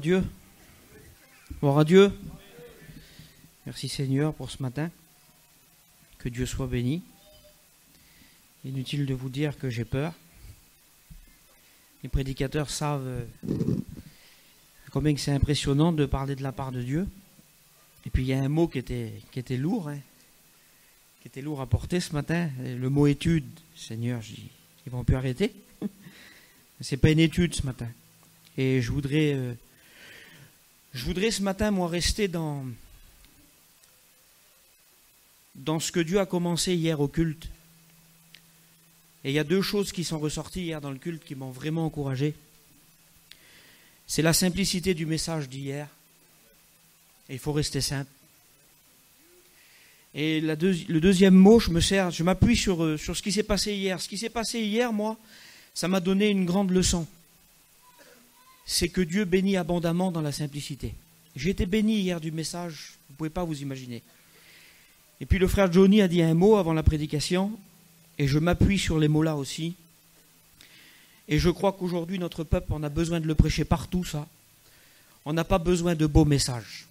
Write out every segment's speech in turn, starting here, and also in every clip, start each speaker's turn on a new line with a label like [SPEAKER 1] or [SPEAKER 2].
[SPEAKER 1] Dieu. Merci Seigneur pour ce matin. Que Dieu soit béni. Inutile de vous dire que j'ai peur. Les prédicateurs savent euh, combien c'est impressionnant de parler de la part de Dieu. Et puis il y a un mot qui était, qui était lourd, hein, qui était lourd à porter ce matin. Le mot étude. Seigneur, je dis, ils vont plus arrêter. C'est pas une étude ce matin. Et je voudrais, euh, je voudrais ce matin, moi, rester dans, ce que Dieu a commencé hier au culte. Et il y a deux choses qui sont ressorties hier dans le culte qui m'ont vraiment encouragé. C'est la simplicité du message d'hier. Et il faut rester simple. Et le deuxième mot, je me sers, je m'appuie sur, euh, sur ce qui s'est passé hier. Ce qui s'est passé hier, moi, ça m'a donné une grande leçon. C'est que Dieu bénit abondamment dans la simplicité. J'ai été béni hier du message, vous ne pouvez pas vous imaginer. Et puis le frère Johnny a dit un mot avant la prédication, et je m'appuie sur les mots-là aussi. Et je crois qu'aujourd'hui, notre peuple, on a besoin de le prêcher partout, ça. On n'a pas besoin de beaux messages.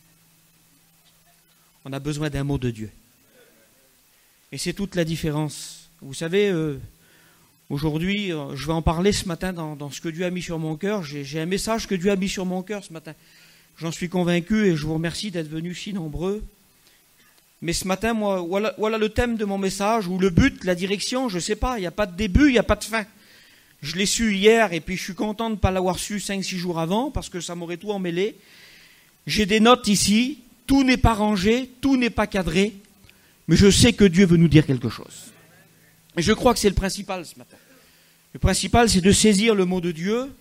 [SPEAKER 1] On a besoin d'un mot de Dieu. Et c'est toute la différence. Vous savez, euh, Aujourd'hui, euh, je vais en parler ce matin dans, ce que Dieu a mis sur mon cœur. J'ai un message que Dieu a mis sur mon cœur ce matin. J'en suis convaincu et je vous remercie d'être venus si nombreux. Mais ce matin, moi, voilà, le thème de mon message, ou le but, la direction, je ne sais pas, il n'y a pas de début, il n'y a pas de fin. Je l'ai su hier et puis je suis content de ne pas l'avoir su 5-6 jours avant parce que ça m'aurait tout emmêlé. J'ai des notes ici, tout n'est pas rangé, tout n'est pas cadré, mais je sais que Dieu veut nous dire quelque chose. Et je crois que c'est le principal ce matin. Le principal, c'est de saisir le mot de Dieu.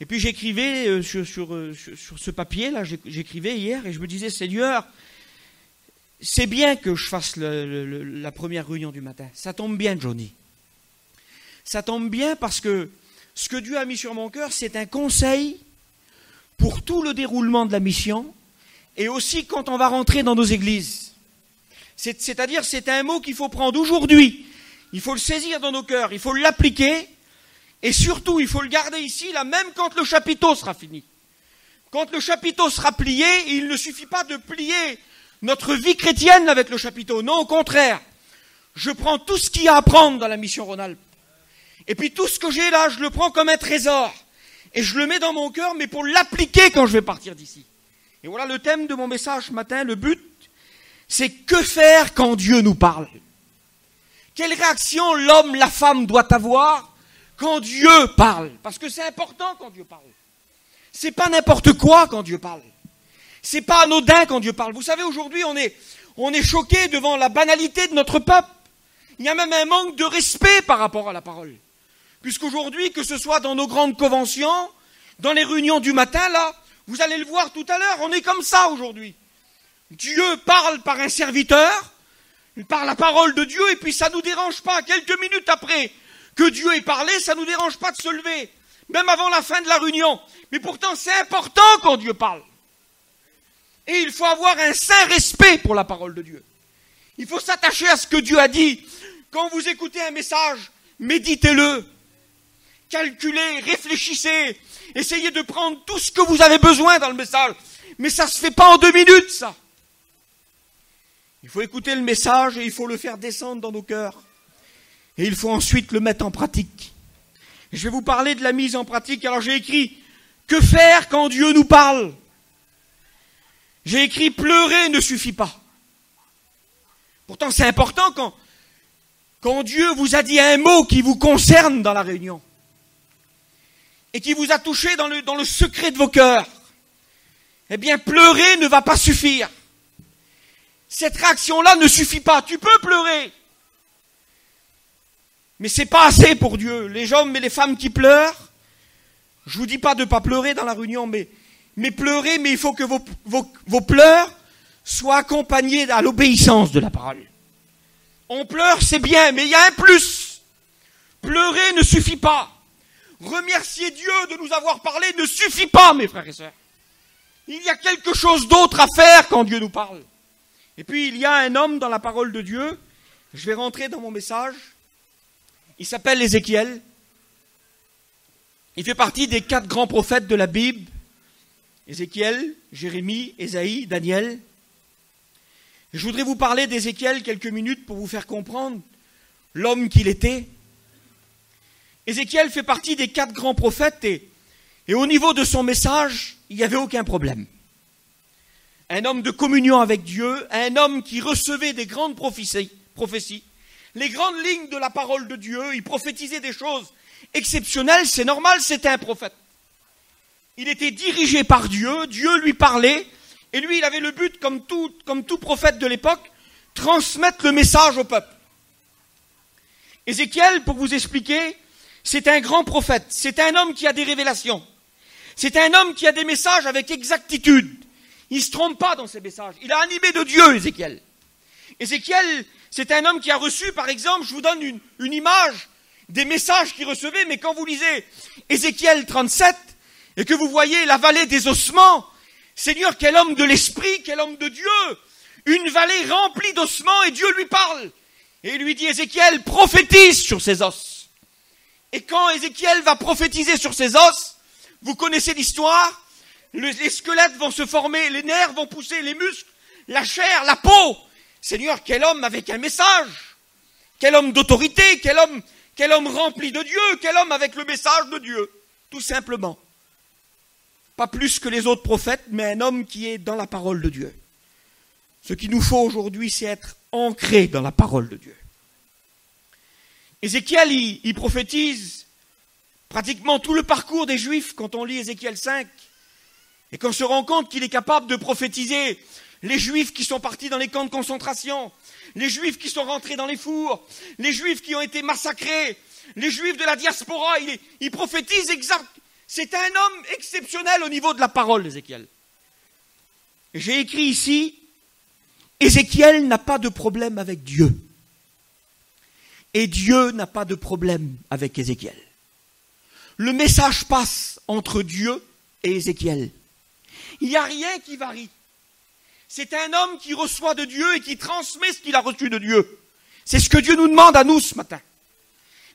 [SPEAKER 1] Et puis j'écrivais euh, sur, euh, sur, ce papier-là, j'écrivais hier, et je me disais, Seigneur, c'est bien que je fasse la première réunion du matin. Ça tombe bien, Johnny. Ça tombe bien parce que ce que Dieu a mis sur mon cœur, c'est un conseil pour tout le déroulement de la mission et aussi quand on va rentrer dans nos églises. C'est-à-dire, c'est un mot qu'il faut prendre aujourd'hui il faut le saisir dans nos cœurs, il faut l'appliquer, et surtout, il faut le garder ici, là, même quand le chapiteau sera fini. Quand le chapiteau sera plié, il ne suffit pas de plier notre vie chrétienne avec le chapiteau. Non, au contraire. Je prends tout ce qu'il y a à prendre dans la mission Rhône-Alpes. Et puis tout ce que j'ai là, je le prends comme un trésor. Et je le mets dans mon cœur, mais pour l'appliquer quand je vais partir d'ici. Et voilà le thème de mon message ce matin. Le but, c'est que faire quand Dieu nous parle. Quelle réaction l'homme, la femme doit avoir quand Dieu parle? Parce que c'est important quand Dieu parle. C'est pas n'importe quoi quand Dieu parle. C'est pas anodin quand Dieu parle. Vous savez, aujourd'hui, on est, on est choqué devant la banalité de notre peuple. Il y a même un manque de respect par rapport à la parole. Puisqu'aujourd'hui, que ce soit dans nos grandes conventions, dans les réunions du matin, là, vous allez le voir tout à l'heure, on est comme ça aujourd'hui. Dieu parle par un serviteur, par la parole de Dieu, et puis ça ne nous dérange pas. Quelques minutes après que Dieu ait parlé, ça ne nous dérange pas de se lever, même avant la fin de la réunion. Mais pourtant, c'est important quand Dieu parle. Et il faut avoir un saint respect pour la parole de Dieu. Il faut s'attacher à ce que Dieu a dit. Quand vous écoutez un message, méditez-le. Calculez, réfléchissez. Essayez de prendre tout ce que vous avez besoin dans le message. Mais ça ne se fait pas en deux minutes, ça. Il faut écouter le message et il faut le faire descendre dans nos cœurs. Et il faut ensuite le mettre en pratique. je vais vous parler de la mise en pratique. Alors j'ai écrit Que faire quand Dieu nous parle? J'ai écrit Pleurer ne suffit pas. Pourtant c'est important quand, quand Dieu vous a dit un mot qui vous concerne dans la réunion et qui vous a touché dans le, dans le secret de vos cœurs. Eh bien pleurer ne va pas suffire. Cette réaction-là ne suffit pas. Tu peux pleurer. Mais c'est pas assez pour Dieu. Les hommes et les femmes qui pleurent, je vous dis pas de pas pleurer dans la réunion, mais, mais pleurer, mais il faut que vos, vos, vos pleurs soient accompagnés à l'obéissance de la parole. On pleure, c'est bien, mais il y a un plus. Pleurer ne suffit pas. Remercier Dieu de nous avoir parlé ne suffit pas, mes frères et sœurs. Il y a quelque chose d'autre à faire quand Dieu nous parle. Et puis il y a un homme dans la parole de Dieu, je vais rentrer dans mon message, il s'appelle Ézéchiel, il fait partie des quatre grands prophètes de la Bible, Ézéchiel, Jérémie, Ésaïe, Daniel. je voudrais vous parler d'Ézéchiel quelques minutes pour vous faire comprendre l'homme qu'il était. Ézéchiel fait partie des quatre grands prophètes et, et au niveau de son message, il n'y avait aucun problème. Un homme de communion avec Dieu, un homme qui recevait des grandes prophéties, les grandes lignes de la parole de Dieu, il prophétisait des choses exceptionnelles, c'est normal, c'était un prophète. Il était dirigé par Dieu, Dieu lui parlait, et lui, il avait le but, comme tout, comme tout prophète de l'époque, transmettre le message au peuple. Ézéchiel, pour vous expliquer, c'est un grand prophète, c'est un homme qui a des révélations, c'est un homme qui a des messages avec exactitude. Il ne se trompe pas dans ses messages. Il a animé de Dieu, Ézéchiel. Ézéchiel, c'est un homme qui a reçu, par exemple, je vous donne une, image des messages qu'il recevait, mais quand vous lisez Ézéchiel 37 et que vous voyez la vallée des ossements, Seigneur, quel homme de l'esprit, quel homme de Dieu, une vallée remplie d'ossements et Dieu lui parle. Et il lui dit, Ézéchiel, prophétise sur ses os. Et quand Ézéchiel va prophétiser sur ses os, vous connaissez l'histoire, les squelettes vont se former, les nerfs vont pousser, les muscles, la chair, la peau. Seigneur, quel homme avec un message, quel homme d'autorité, quel homme quel homme rempli de Dieu, quel homme avec le message de Dieu, tout simplement. Pas plus que les autres prophètes, mais un homme qui est dans la parole de Dieu. Ce qu'il nous faut aujourd'hui, c'est être ancré dans la parole de Dieu. Ézéchiel, il, prophétise pratiquement tout le parcours des Juifs quand on lit Ézéchiel 5. Et qu'on se rend compte qu'il est capable de prophétiser les Juifs qui sont partis dans les camps de concentration, les Juifs qui sont rentrés dans les fours, les Juifs qui ont été massacrés, les Juifs de la diaspora, il, prophétise exact. C'est un homme exceptionnel au niveau de la parole, Ézéchiel. J'ai écrit ici, Ézéchiel n'a pas de problème avec Dieu. Et Dieu n'a pas de problème avec Ézéchiel. Le message passe entre Dieu et Ézéchiel. Il n'y a rien qui varie. C'est un homme qui reçoit de Dieu et qui transmet ce qu'il a reçu de Dieu. C'est ce que Dieu nous demande à nous ce matin.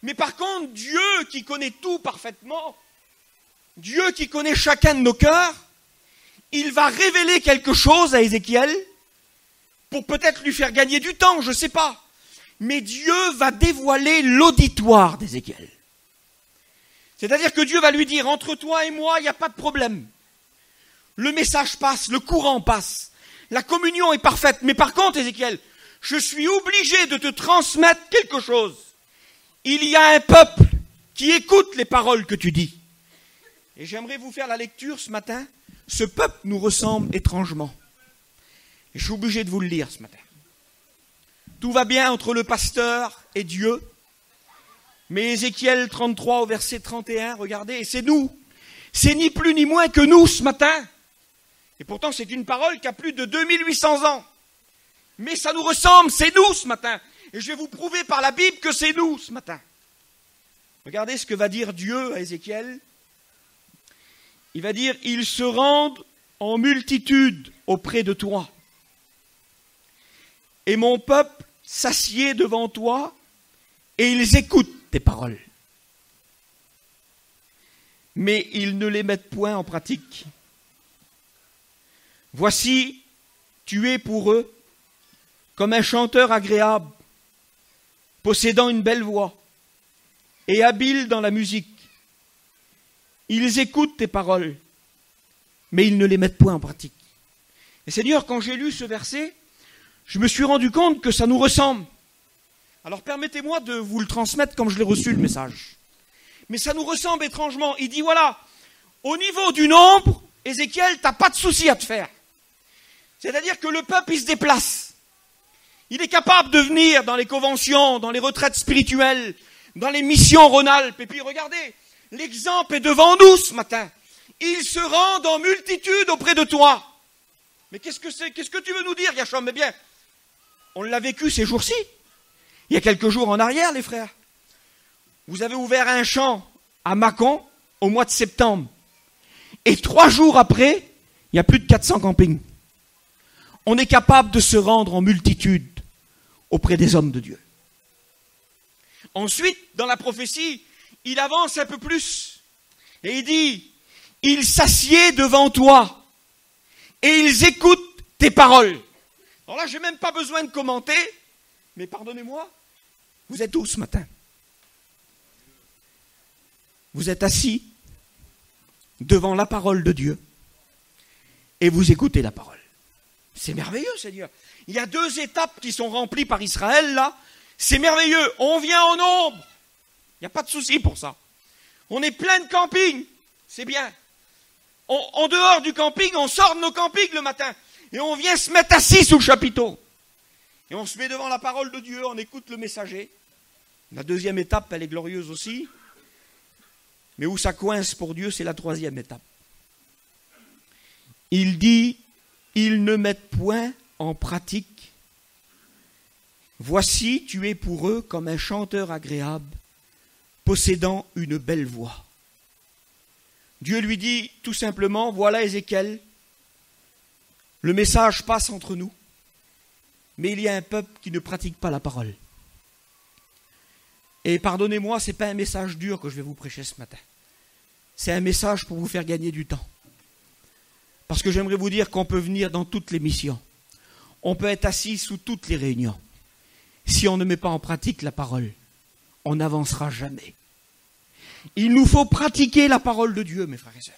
[SPEAKER 1] Mais par contre, Dieu qui connaît tout parfaitement, Dieu qui connaît chacun de nos cœurs, il va révéler quelque chose à Ézéchiel pour peut-être lui faire gagner du temps, je ne sais pas. Mais Dieu va dévoiler l'auditoire d'Ézéchiel. C'est-à-dire que Dieu va lui dire, entre toi et moi, il n'y a pas de problème. Le message passe, le courant passe. La communion est parfaite. Mais par contre, Ézéchiel, je suis obligé de te transmettre quelque chose. Il y a un peuple qui écoute les paroles que tu dis. Et j'aimerais vous faire la lecture ce matin. Ce peuple nous ressemble étrangement. Et je suis obligé de vous le lire ce matin. Tout va bien entre le pasteur et Dieu. Mais Ézéchiel 33 au verset 31, regardez, et c'est nous. C'est ni plus ni moins que nous ce matin. Et pourtant, c'est une parole qui a plus de 2800 ans. Mais ça nous ressemble, c'est nous ce matin. Et je vais vous prouver par la Bible que c'est nous ce matin. Regardez ce que va dire Dieu à Ézéchiel. Il va dire, ils se rendent en multitude auprès de toi. Et mon peuple s'assied devant toi et ils écoutent tes paroles. Mais ils ne les mettent point en pratique. Voici, tu es pour eux comme un chanteur agréable, possédant une belle voix et habile dans la musique. Ils écoutent tes paroles, mais ils ne les mettent point en pratique. Et Seigneur, quand j'ai lu ce verset, je me suis rendu compte que ça nous ressemble. Alors permettez-moi de vous le transmettre comme je l'ai reçu le message. Mais ça nous ressemble étrangement. Il dit voilà, au niveau du nombre, Ézéchiel, t'as pas de souci à te faire. C'est-à-dire que le peuple, il se déplace. Il est capable de venir dans les conventions, dans les retraites spirituelles, dans les missions Rhône-Alpes. Et puis regardez, l'exemple est devant nous ce matin. Ils se rendent en multitude auprès de toi. Mais qu'est-ce que tu veux nous dire, Yachom? Mais bien, on l'a vécu ces jours-ci. Il y a quelques jours en arrière, les frères. Vous avez ouvert un champ à Mâcon au mois de septembre. Et trois jours après, il y a plus de 400 campings on est capable de se rendre en multitude auprès des hommes de Dieu. Ensuite, dans la prophétie, il avance un peu plus et il dit, il s'assied devant toi et ils écoutent tes paroles. Alors là, j'ai même pas besoin de commenter, mais pardonnez-moi, vous êtes où ce matin? Vous êtes assis devant la parole de Dieu et vous écoutez la parole. C'est merveilleux, Seigneur. Il y a deux étapes qui sont remplies par Israël là. C'est merveilleux. On vient en nombre. Il n'y a pas de souci pour ça. On est plein de camping. C'est bien. en dehors du camping, on sort de nos campings le matin. Et on vient se mettre assis sous le chapiteau. Et on se met devant la parole de Dieu, on écoute le messager. La deuxième étape, elle est glorieuse aussi. Mais où ça coince pour Dieu, c'est la troisième étape. Il dit, ils ne mettent point en pratique. Voici, tu es pour eux comme un chanteur agréable, possédant une belle voix. Dieu lui dit tout simplement, voilà Ézéchiel, le message passe entre nous, mais il y a un peuple qui ne pratique pas la parole. Et pardonnez-moi, ce n'est pas un message dur que je vais vous prêcher ce matin. C'est un message pour vous faire gagner du temps. Parce que j'aimerais vous dire qu'on peut venir dans toutes les missions. On peut être assis sous toutes les réunions. Si on ne met pas en pratique la parole, on n'avancera jamais. Il nous faut pratiquer la parole de Dieu, mes frères et sœurs.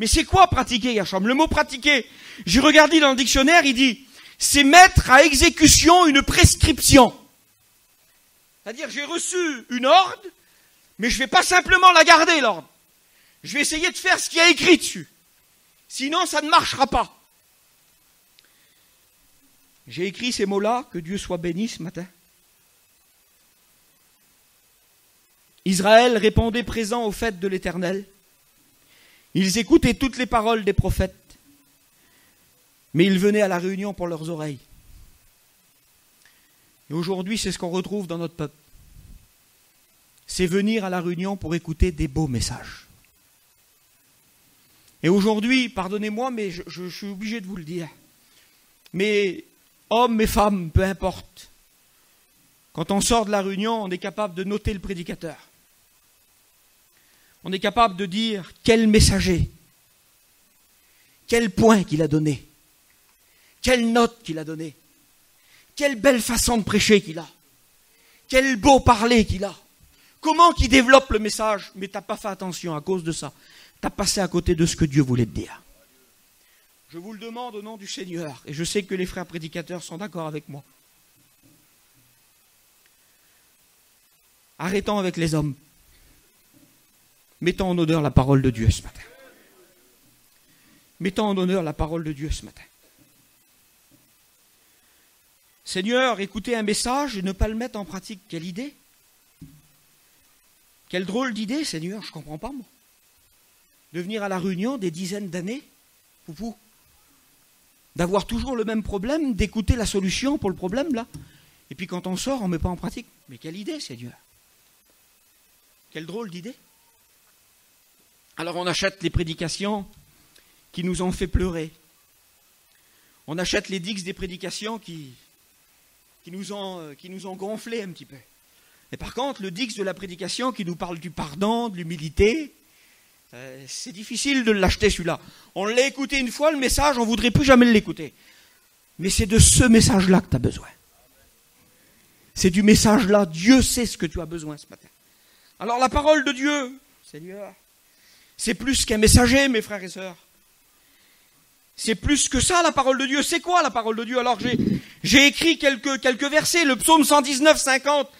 [SPEAKER 1] Mais c'est quoi pratiquer, Yacham? Le mot pratiquer, j'ai regardé dans le dictionnaire, il dit, c'est mettre à exécution une prescription. C'est-à-dire, j'ai reçu une ordre, mais je ne vais pas simplement la garder, l'ordre. Je vais essayer de faire ce qui est écrit dessus. Sinon, ça ne marchera pas. J'ai écrit ces mots-là, que Dieu soit béni ce matin. Israël répondait présent au fait de l'Éternel. Ils écoutaient toutes les paroles des prophètes, mais ils venaient à la réunion pour leurs oreilles. Et aujourd'hui, c'est ce qu'on retrouve dans notre peuple. C'est venir à la réunion pour écouter des beaux messages. Et aujourd'hui, pardonnez-moi, mais je, je, suis obligé de vous le dire. Mais hommes et femmes, peu importe, quand on sort de la réunion, on est capable de noter le prédicateur on est capable de dire quel messager, quel point qu'il a donné, quelle note qu'il a donné, quelle belle façon de prêcher qu'il a, quel beau parler qu'il a, comment qu'il développe le message, mais tu n'as pas fait attention à cause de ça. Tu as passé à côté de ce que Dieu voulait te dire. Je vous le demande au nom du Seigneur, et je sais que les frères prédicateurs sont d'accord avec moi. Arrêtons avec les hommes. Mettons en honneur la parole de Dieu ce matin. Mettons en honneur la parole de Dieu ce matin. Seigneur, écouter un message et ne pas le mettre en pratique, quelle idée Quelle drôle d'idée, Seigneur, je ne comprends pas, moi. De venir à la réunion des dizaines d'années, poupou, d'avoir toujours le même problème, d'écouter la solution pour le problème, là. Et puis quand on sort, on ne met pas en pratique. Mais quelle idée, Seigneur Quelle drôle d'idée alors on achète les prédications qui nous ont fait pleurer. On achète les dix des prédications qui, nous ont, euh, qui un petit peu. Et par contre, le dix de la prédication qui nous parle du pardon, de l'humilité, euh, c'est difficile de l'acheter celui-là. On l'a écouté une fois, le message, on voudrait plus jamais l'écouter. Mais c'est de ce message-là que tu as besoin. C'est du message-là. Dieu sait ce que tu as besoin ce matin. Alors la parole de Dieu, Seigneur, c'est plus qu'un messager, mes frères et sœurs. C'est plus que ça, la parole de Dieu. C'est quoi la parole de Dieu? Alors j'ai écrit quelques, quelques versets, le psaume 119, 50.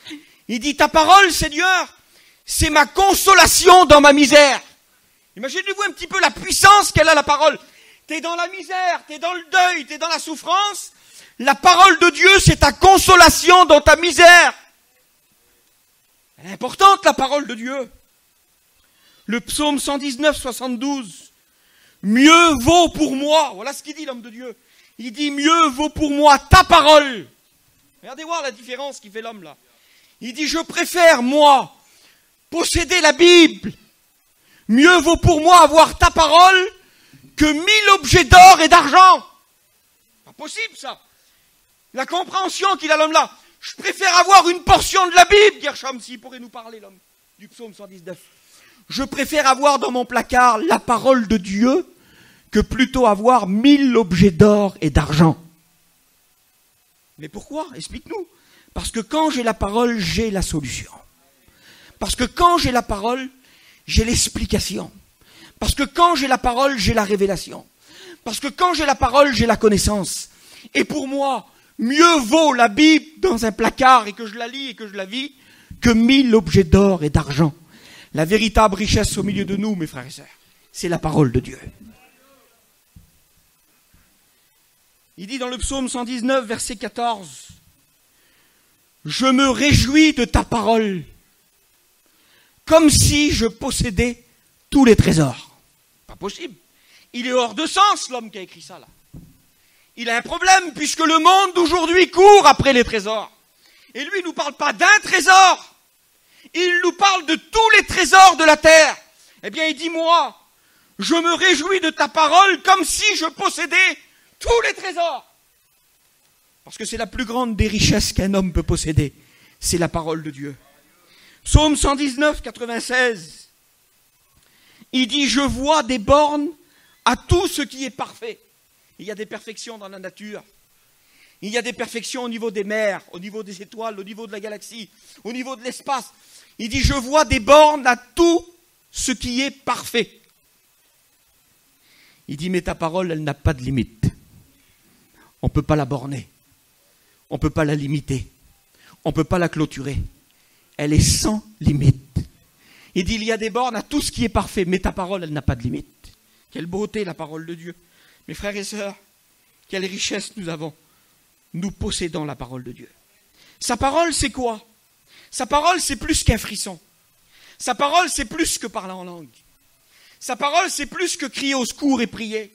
[SPEAKER 1] Il dit, ta parole, Seigneur, c'est ma consolation dans ma misère. Imaginez-vous un petit peu la puissance qu'elle a, la parole. T'es dans la misère, t'es dans le deuil, t'es dans la souffrance. La parole de Dieu, c'est ta consolation dans ta misère. Elle est importante, la parole de Dieu. Le psaume 119, 72. Mieux vaut pour moi, voilà ce qu'il dit l'homme de Dieu. Il dit mieux vaut pour moi ta parole. Regardez voir la différence qui fait l'homme là. Il dit je préfère moi posséder la Bible. Mieux vaut pour moi avoir ta parole que mille objets d'or et d'argent. Pas possible ça. La compréhension qu'il a l'homme là. Je préfère avoir une portion de la Bible, Gershom, s'il pourrait nous parler l'homme du psaume 119. Je préfère avoir dans mon placard la parole de Dieu que plutôt avoir mille objets d'or et d'argent. Mais pourquoi? Explique-nous. Parce que quand j'ai la parole, j'ai la solution. Parce que quand j'ai la parole, j'ai l'explication. Parce que quand j'ai la parole, j'ai la révélation. Parce que quand j'ai la parole, j'ai la connaissance. Et pour moi, mieux vaut la Bible dans un placard et que je la lis et que je la vis que mille objets d'or et d'argent. La véritable richesse au milieu de nous, mes frères et sœurs, c'est la parole de Dieu. Il dit dans le psaume 119, verset 14, Je me réjouis de ta parole, comme si je possédais tous les trésors. Pas possible. Il est hors de sens, l'homme qui a écrit ça, là. Il a un problème, puisque le monde d'aujourd'hui court après les trésors. Et lui, il ne nous parle pas d'un trésor. Il nous parle de tous les trésors de la terre. Eh bien, il dit, moi, je me réjouis de ta parole comme si je possédais tous les trésors. Parce que c'est la plus grande des richesses qu'un homme peut posséder. C'est la parole de Dieu. Psaume 119, 96. Il dit, je vois des bornes à tout ce qui est parfait. Il y a des perfections dans la nature. Il y a des perfections au niveau des mers, au niveau des étoiles, au niveau de la galaxie, au niveau de l'espace. Il dit, je vois des bornes à tout ce qui est parfait. Il dit, mais ta parole, elle n'a pas de limite. On ne peut pas la borner. On ne peut pas la limiter. On ne peut pas la clôturer. Elle est sans limite. Il dit, il y a des bornes à tout ce qui est parfait, mais ta parole, elle n'a pas de limite. Quelle beauté la parole de Dieu. Mes frères et sœurs, quelle richesse nous avons nous possédons la parole de Dieu. Sa parole, c'est quoi? Sa parole, c'est plus qu'un frisson. Sa parole, c'est plus que parler en langue. Sa parole, c'est plus que crier au secours et prier.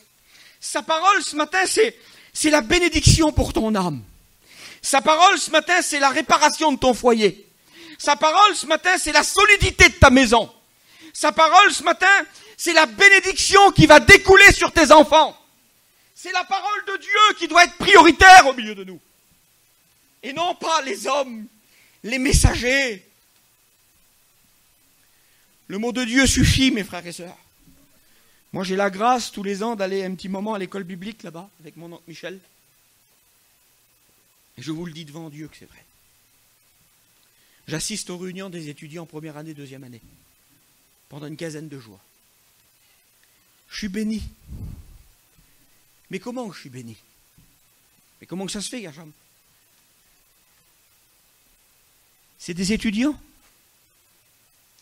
[SPEAKER 1] Sa parole, ce matin, c'est, c'est la bénédiction pour ton âme. Sa parole, ce matin, c'est la réparation de ton foyer. Sa parole, ce matin, c'est la solidité de ta maison. Sa parole, ce matin, c'est la bénédiction qui va découler sur tes enfants. C'est la parole de Dieu qui doit être prioritaire au milieu de nous. Et non pas les hommes, les messagers. Le mot de Dieu suffit, mes frères et sœurs. Moi, j'ai la grâce tous les ans d'aller un petit moment à l'école biblique là-bas avec mon oncle Michel. Et je vous le dis devant Dieu que c'est vrai. J'assiste aux réunions des étudiants première année, deuxième année, pendant une quinzaine de jours. Je suis béni. Mais comment je suis béni? Mais comment que ça se fait, Gersham C'est des étudiants?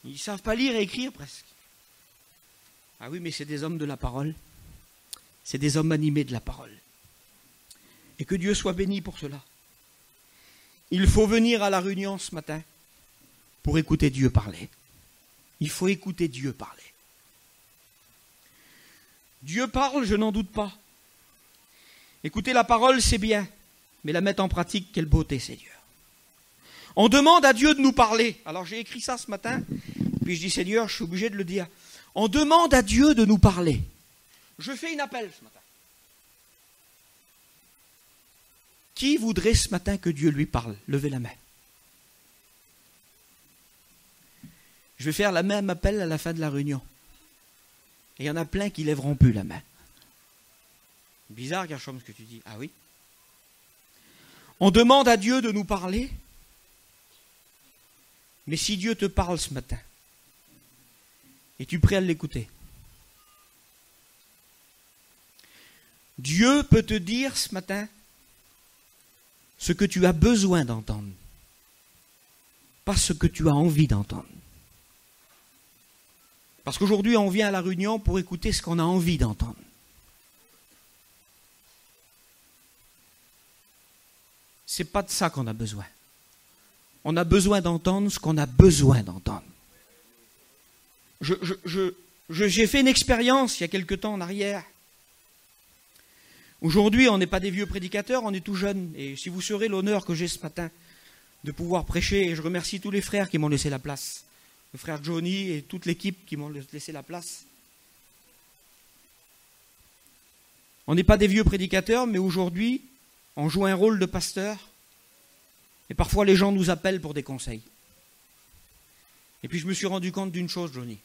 [SPEAKER 1] Ils ne savent pas lire et écrire presque. Ah oui, mais c'est des hommes de la parole. C'est des hommes animés de la parole. Et que Dieu soit béni pour cela. Il faut venir à la réunion ce matin pour écouter Dieu parler. Il faut écouter Dieu parler. Dieu parle, je n'en doute pas. Écouter la parole, c'est bien, mais la mettre en pratique, quelle beauté, Seigneur. On demande à Dieu de nous parler. Alors j'ai écrit ça ce matin, puis je dis Seigneur, je suis obligé de le dire. On demande à Dieu de nous parler. Je fais une appel ce matin. Qui voudrait ce matin que Dieu lui parle? Levez la main. Je vais faire la même appel à la fin de la réunion. Et il y en a plein qui lèveront plus la main. Bizarre, Gershom, ce que tu dis. Ah oui? On demande à Dieu de nous parler. Mais si Dieu te parle ce matin, es-tu prêt à l'écouter? Dieu peut te dire ce matin ce que tu as besoin d'entendre, pas ce que tu as envie d'entendre. Parce qu'aujourd'hui, on vient à la réunion pour écouter ce qu'on a envie d'entendre. c'est pas de ça qu'on a besoin. On a besoin d'entendre ce qu'on a besoin d'entendre. j'ai fait une expérience il y a quelque temps en arrière. Aujourd'hui, on n'est pas des vieux prédicateurs, on est tout jeunes. Et si vous serez l'honneur que j'ai ce matin de pouvoir prêcher, et je remercie tous les frères qui m'ont laissé la place, le frère Johnny et toute l'équipe qui m'ont laissé la place. On n'est pas des vieux prédicateurs, mais aujourd'hui, on joue un rôle de pasteur et parfois, les gens nous appellent pour des conseils. Et puis, je me suis rendu compte d'une chose, Johnny.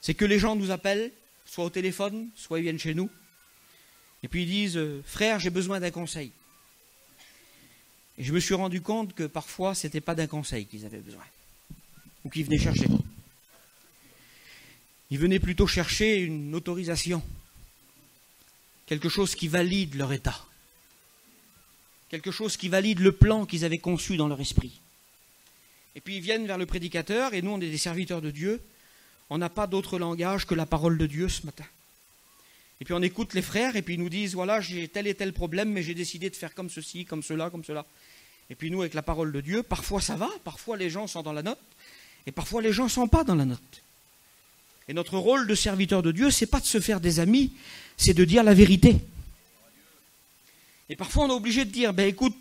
[SPEAKER 1] C'est que les gens nous appellent soit au téléphone, soit ils viennent chez nous, et puis ils disent euh, Frère, j'ai besoin d'un conseil. Et je me suis rendu compte que parfois, ce n'était pas d'un conseil qu'ils avaient besoin, ou qu'ils venaient chercher. Ils venaient plutôt chercher une autorisation, quelque chose qui valide leur état, quelque chose qui valide le plan qu'ils avaient conçu dans leur esprit. Et puis ils viennent vers le prédicateur, et nous on est des serviteurs de Dieu, on n'a pas d'autre langage que la parole de Dieu ce matin. Et puis on écoute les frères, et puis ils nous disent, voilà, j'ai tel et tel problème, mais j'ai décidé de faire comme ceci, comme cela, comme cela. Et puis nous, avec la parole de Dieu, parfois ça va, parfois les gens sont dans la note, et parfois les gens ne sont pas dans la note. Et notre rôle de serviteur de Dieu, c'est pas de se faire des amis, c'est de dire la vérité. Et parfois on est obligé de dire, ben écoute,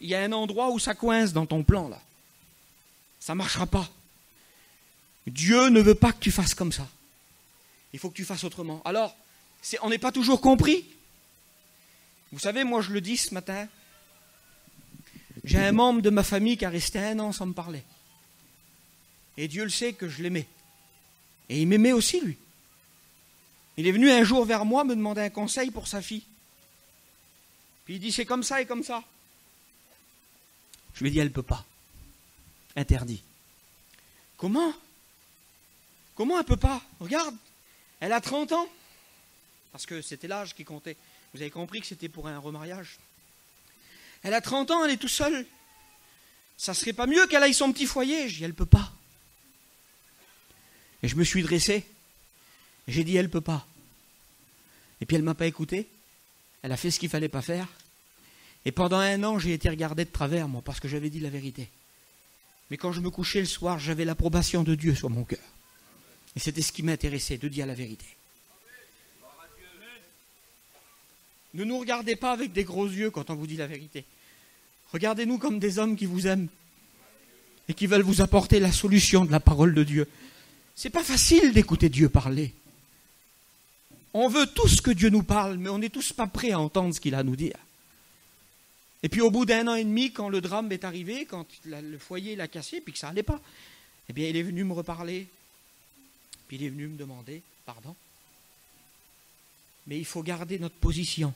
[SPEAKER 1] il y a un endroit où ça coince dans ton plan là. Ça ne marchera pas. Dieu ne veut pas que tu fasses comme ça. Il faut que tu fasses autrement. Alors, on n'est pas toujours compris. Vous savez, moi je le dis ce matin, j'ai un membre de ma famille qui a resté un an sans me parler. Et Dieu le sait que je l'aimais. Et il m'aimait aussi, lui. Il est venu un jour vers moi me demander un conseil pour sa fille. Puis il dit, c'est comme ça et comme ça. Je lui ai dit, elle ne peut pas. Interdit. Comment? Comment elle ne peut pas? Regarde, elle a 30 ans parce que c'était l'âge qui comptait. Vous avez compris que c'était pour un remariage. Elle a 30 ans, elle est tout seule. Ça serait pas mieux qu'elle aille son petit foyer? Je dis, elle peut pas. Et je me suis dressé. J'ai dit, elle peut pas. Et puis elle m'a pas écouté. Elle a fait ce qu'il fallait pas faire. Et pendant un an, j'ai été regardé de travers, moi, parce que j'avais dit la vérité. Mais quand je me couchais le soir, j'avais l'approbation de Dieu sur mon cœur. Et c'était ce qui m'intéressait, de dire la vérité. Ne nous regardez pas avec des gros yeux quand on vous dit la vérité. Regardez-nous comme des hommes qui vous aiment et qui veulent vous apporter la solution de la parole de Dieu. C'est pas facile d'écouter Dieu parler. On veut tous que Dieu nous parle, mais on n'est tous pas prêts à entendre ce qu'il a à nous dire. Et puis au bout d'un an et demi, quand le drame est arrivé, quand le foyer l'a cassé, puis que ça n'allait pas, eh bien il est venu me reparler, puis il est venu me demander pardon. Mais il faut garder notre position.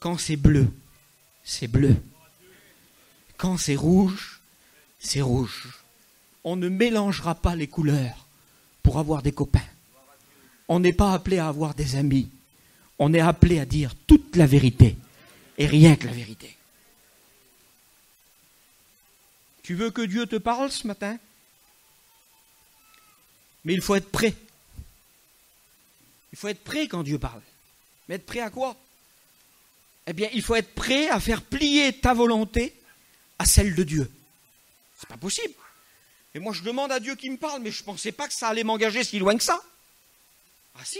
[SPEAKER 1] Quand c'est bleu, c'est bleu. Quand c'est rouge, c'est rouge. On ne mélangera pas les couleurs pour avoir des copains. On n'est pas appelé à avoir des amis. On est appelé à dire toute la vérité et rien que la vérité. Tu veux que Dieu te parle ce matin? Mais il faut être prêt. Il faut être prêt quand Dieu parle. Mais être prêt à quoi? Eh bien, il faut être prêt à faire plier ta volonté à celle de Dieu. C'est pas possible. Et moi, je demande à Dieu qui me parle, mais je ne pensais pas que ça allait m'engager si loin que ça. Ah si.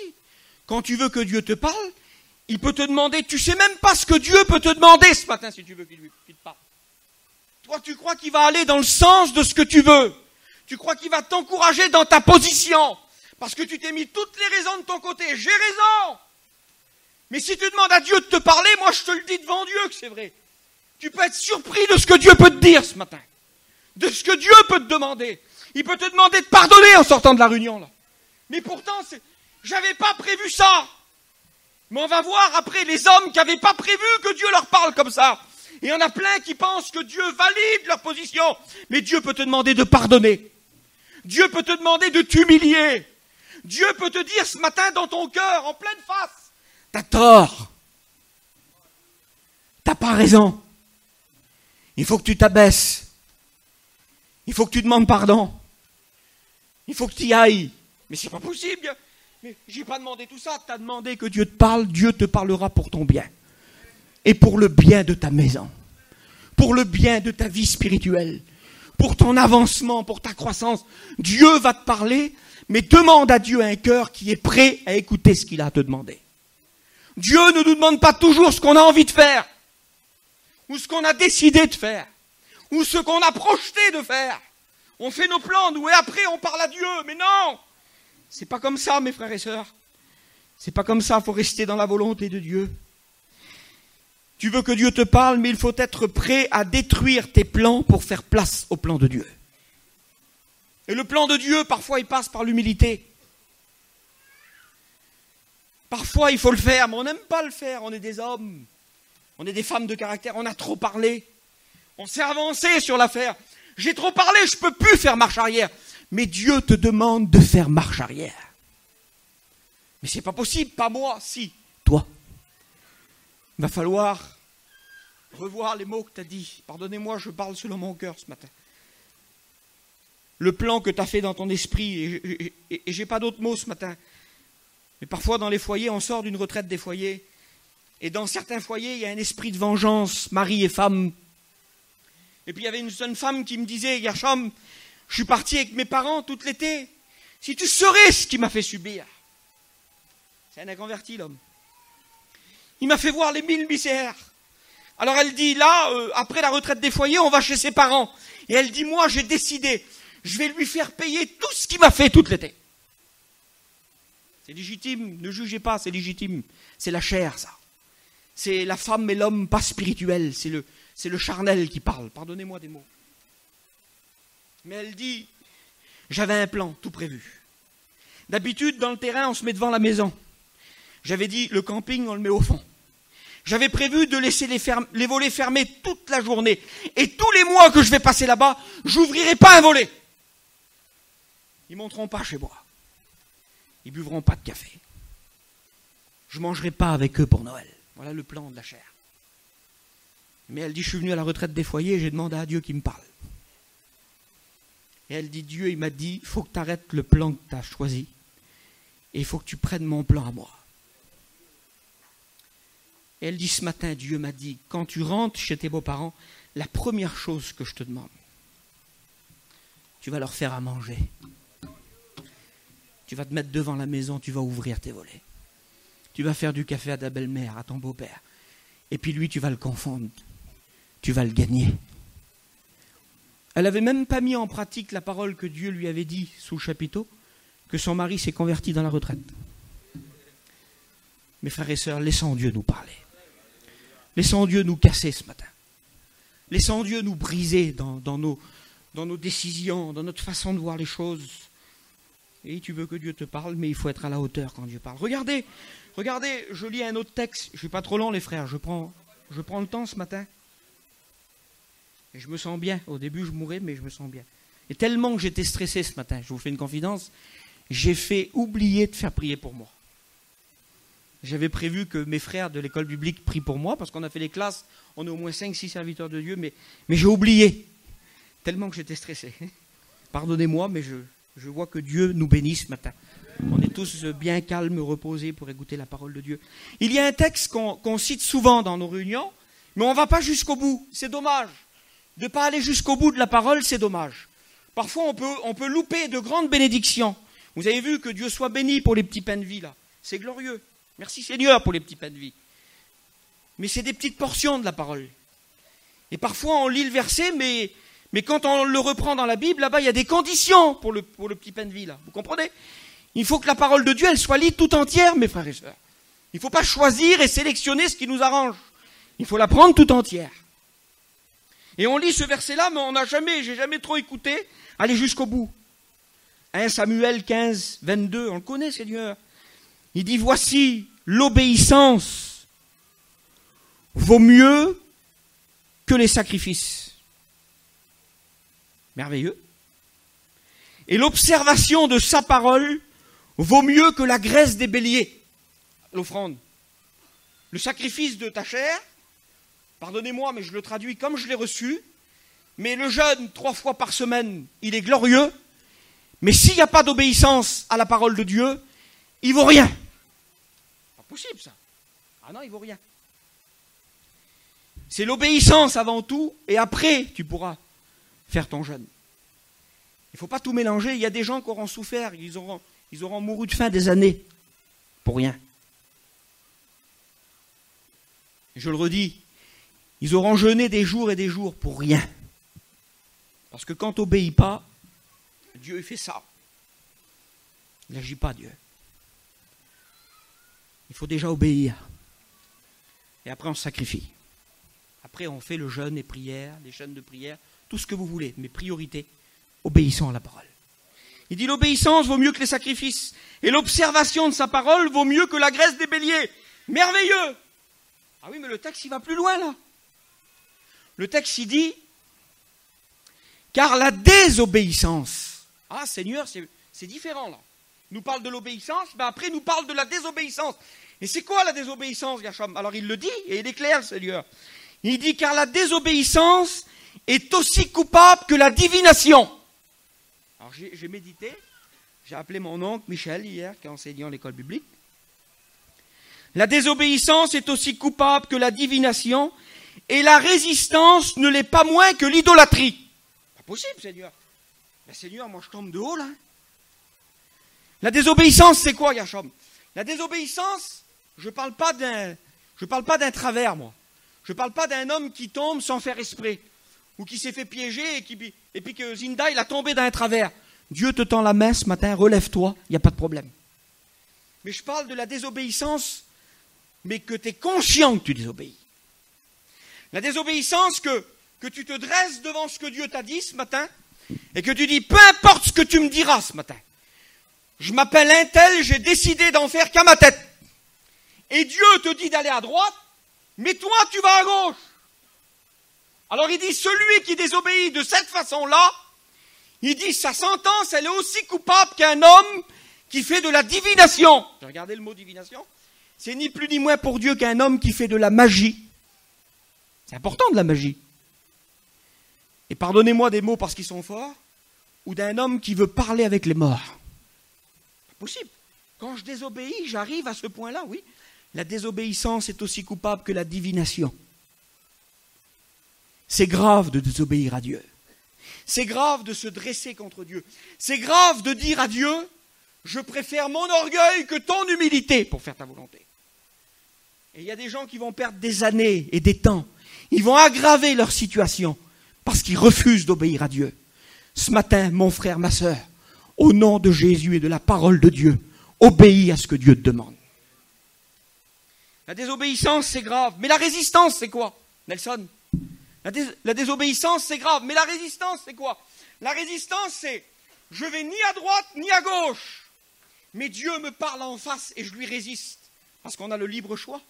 [SPEAKER 1] Quand tu veux que Dieu te parle, il peut te demander, tu sais même pas ce que Dieu peut te demander ce matin si tu veux qu'il te parle. Toi, tu crois qu'il va aller dans le sens de ce que tu veux. Tu crois qu'il va t'encourager dans ta position. Parce que tu t'es mis toutes les raisons de ton côté. J'ai raison. Mais si tu demandes à Dieu de te parler, moi je te le dis devant Dieu que c'est vrai. Tu peux être surpris de ce que Dieu peut te dire ce matin. De ce que Dieu peut te demander. Il peut te demander de pardonner en sortant de la réunion là. Mais pourtant, j'avais pas prévu ça. Mais on va voir après les hommes qui n'avaient pas prévu que Dieu leur parle comme ça. Et il y en a plein qui pensent que Dieu valide leur position. Mais Dieu peut te demander de pardonner. Dieu peut te demander de t'humilier. Dieu peut te dire ce matin dans ton cœur, en pleine face, t'as tort. T'as pas raison. Il faut que tu t'abaisses. Il faut que tu demandes pardon. Il faut que tu y ailles. Mais c'est pas possible. Mais j'ai pas demandé tout ça. Tu as demandé que Dieu te parle. Dieu te parlera pour ton bien. Et pour le bien de ta maison. Pour le bien de ta vie spirituelle. Pour ton avancement, pour ta croissance. Dieu va te parler. Mais demande à Dieu un cœur qui est prêt à écouter ce qu'il a à te demander. Dieu ne nous demande pas toujours ce qu'on a envie de faire. Ou ce qu'on a décidé de faire. Ou ce qu'on a projeté de faire. On fait nos plans, nous, et après on parle à Dieu. Mais non C'est pas comme ça, mes frères et sœurs. C'est pas comme ça, il faut rester dans la volonté de Dieu. Tu veux que Dieu te parle, mais il faut être prêt à détruire tes plans pour faire place au plan de Dieu. Et le plan de Dieu, parfois, il passe par l'humilité. Parfois, il faut le faire, mais on n'aime pas le faire. On est des hommes. On est des femmes de caractère. On a trop parlé. On s'est avancé sur l'affaire. J'ai trop parlé, je ne peux plus faire marche arrière. Mais Dieu te demande de faire marche arrière. Mais c'est pas possible, pas moi, si, toi. Il va falloir revoir les mots que tu as dit. Pardonnez-moi, je parle selon mon cœur ce matin. Le plan que tu as fait dans ton esprit, et, et, j'ai pas d'autres mots ce matin. Mais parfois dans les foyers, on sort d'une retraite des foyers, et dans certains foyers, il y a un esprit de vengeance, mari et femme. Et puis il y avait une jeune femme qui me disait, Gershom, je suis parti avec mes parents tout l'été. Si tu saurais ce qui m'a fait subir. C'est un inconverti, l'homme. Il m'a fait voir les mille misères. Alors elle dit, là, euh, après la retraite des foyers, on va chez ses parents. Et elle dit, moi, j'ai décidé, je vais lui faire payer tout ce qu'il m'a fait tout l'été. C'est légitime, ne jugez pas, c'est légitime. C'est la chair, ça. C'est la femme et l'homme pas spirituel, c'est le, c'est le charnel qui parle. Pardonnez-moi des mots. Mais elle dit, j'avais un plan tout prévu. D'habitude, dans le terrain, on se met devant la maison. J'avais dit, le camping, on le met au fond. J'avais prévu de laisser les, volets fermés toute la journée. Et tous les mois que je vais passer là-bas, j'ouvrirai pas un volet. Ils monteront pas chez moi. Ils buvront pas de café. Je mangerai pas avec eux pour Noël. Voilà le plan de la chair. Mais elle dit, je suis venu à la retraite des foyers, j'ai demandé à Dieu qui me parle. Et elle dit, Dieu, il m'a dit, il faut que tu arrêtes le plan que tu as choisi. Et il faut que tu prennes mon plan à moi. Et elle dit, ce matin, Dieu m'a dit, quand tu rentres chez tes beaux-parents, la première chose que je te demande, tu vas leur faire à manger. Tu vas te mettre devant la maison, tu vas ouvrir tes volets. Tu vas faire du café à ta belle-mère, à ton beau-père. Et puis lui, tu vas le confondre. Tu vas le gagner. Elle n'avait même pas mis en pratique la parole que Dieu lui avait dit sous le chapiteau, que son mari s'est converti dans la retraite. Mes frères et sœurs, laissons Dieu nous parler. Laissons Dieu nous casser ce matin. Laissons Dieu nous briser dans, nos, dans nos décisions, dans notre façon de voir les choses. Et tu veux que Dieu te parle, mais il faut être à la hauteur quand Dieu parle. Regardez, regardez, je lis un autre texte. Je ne suis pas trop long, les frères. Je prends, je prends le temps ce matin. Et je me sens bien. Au début, je mourais, mais je me sens bien. Et tellement que j'étais stressé ce matin, je vous fais une confidence, j'ai fait oublier de faire prier pour moi. J'avais prévu que mes frères de l'école biblique prient pour moi, parce qu'on a fait les classes, on est au moins 5-6 serviteurs de Dieu, mais, mais j'ai oublié, tellement que j'étais stressé. Pardonnez-moi, mais je, je vois que Dieu nous bénisse ce matin. On est tous bien calmes, reposés pour écouter la parole de Dieu. Il y a un texte qu'on cite souvent dans nos réunions, mais on ne va pas jusqu'au bout. C'est dommage. De ne pas aller jusqu'au bout de la parole, c'est dommage. Parfois, on peut, on peut louper de grandes bénédictions. Vous avez vu que Dieu soit béni pour les petits pains de vie, là. C'est glorieux. Merci Seigneur pour les petits pains de vie. Mais c'est des petites portions de la parole. Et parfois, on lit le verset, mais, mais quand on le reprend dans la Bible, là-bas, il y a des conditions pour le, pour le petit pain de vie, là. Vous comprenez? Il faut que la parole de Dieu, elle soit lite tout entière, mes frères et sœurs. Il ne faut pas choisir et sélectionner ce qui nous arrange. Il faut la prendre tout entière. Et on lit ce verset-là, mais on n'a jamais, j'ai jamais trop écouté, aller jusqu'au bout. 1 Samuel 15, 22, on le connaît, Seigneur. Il dit, voici, l'obéissance vaut mieux que les sacrifices. Merveilleux. Et l'observation de sa parole vaut mieux que la graisse des béliers, l'offrande. Le sacrifice de ta chair, Pardonnez-moi, mais je le traduis comme je l'ai reçu. Mais le jeûne, trois fois par semaine, il est glorieux. Mais s'il n'y a pas d'obéissance à la parole de Dieu, il vaut rien. Pas possible ça. Ah non, il vaut rien. C'est l'obéissance avant tout, et après tu pourras faire ton jeûne. Il ne faut pas tout mélanger. Il y a des gens qui auront souffert, ils auront, ils auront mouru de faim des années pour rien. Je le redis, ils auront jeûné des jours et des jours pour rien. Parce que quand tu n'obéis pas, Dieu fait ça. Il n'agit pas, Dieu. Il faut déjà obéir. Et après, on se sacrifie. Après, on fait le jeûne et prière, les jeûnes de prière, tout ce que vous voulez. Mais priorité, obéissons à la parole. Il dit l'obéissance vaut mieux que les sacrifices. Et l'observation de sa parole vaut mieux que la graisse des béliers. Merveilleux Ah oui, mais le texte, il va plus loin là. Le texte, il dit, car la désobéissance. Ah Seigneur, c'est différent là. Nous parle de l'obéissance, mais après nous parle de la désobéissance. Et c'est quoi la désobéissance, Gacham? Alors il le dit, et il est clair, Seigneur. Il dit, car la désobéissance est aussi coupable que la divination. Alors j'ai médité, j'ai appelé mon oncle Michel hier, qui est enseignant à l'école biblique. La désobéissance est aussi coupable que la divination, et la résistance ne l'est pas moins que l'idolâtrie. Pas possible, Seigneur. Mais Seigneur, moi je tombe de haut là. La désobéissance, c'est quoi, Yachom? La désobéissance, je ne parle pas d'un, je parle pas d'un travers, moi. Je ne parle pas d'un homme qui tombe sans faire esprit, ou qui s'est fait piéger et, qui, et puis que Zinda, il a tombé d'un travers. Dieu te tend la main ce matin, relève-toi, il n'y a pas de problème. Mais je parle de la désobéissance, mais que tu es conscient que tu désobéis. La désobéissance que, que tu te dresses devant ce que Dieu t'a dit ce matin, et que tu dis, peu importe ce que tu me diras ce matin, je m'appelle un tel, j'ai décidé d'en faire qu'à ma tête. Et Dieu te dit d'aller à droite, mais toi tu vas à gauche. Alors il dit, celui qui désobéit de cette façon-là, il dit, sa sentence, elle est aussi coupable qu'un homme qui fait de la divination. J'ai regardé le mot divination. C'est ni plus ni moins pour Dieu qu'un homme qui fait de la magie. C'est important de la magie. Et pardonnez-moi des mots parce qu'ils sont forts, ou d'un homme qui veut parler avec les morts. Pas possible. Quand je désobéis, j'arrive à ce point-là, oui. La désobéissance est aussi coupable que la divination. C'est grave de désobéir à Dieu. C'est grave de se dresser contre Dieu. C'est grave de dire à Dieu, je préfère mon orgueil que ton humilité pour faire ta volonté. Et il y a des gens qui vont perdre des années et des temps. Ils vont aggraver leur situation parce qu'ils refusent d'obéir à Dieu. Ce matin, mon frère, ma sœur, au nom de Jésus et de la parole de Dieu, obéis à ce que Dieu te demande. La désobéissance, c'est grave. Mais la résistance, c'est quoi, Nelson? La, désobéissance, c'est grave. Mais la résistance, c'est quoi? La résistance, c'est je vais ni à droite ni à gauche. Mais Dieu me parle en face et je lui résiste. Parce qu'on a le libre choix.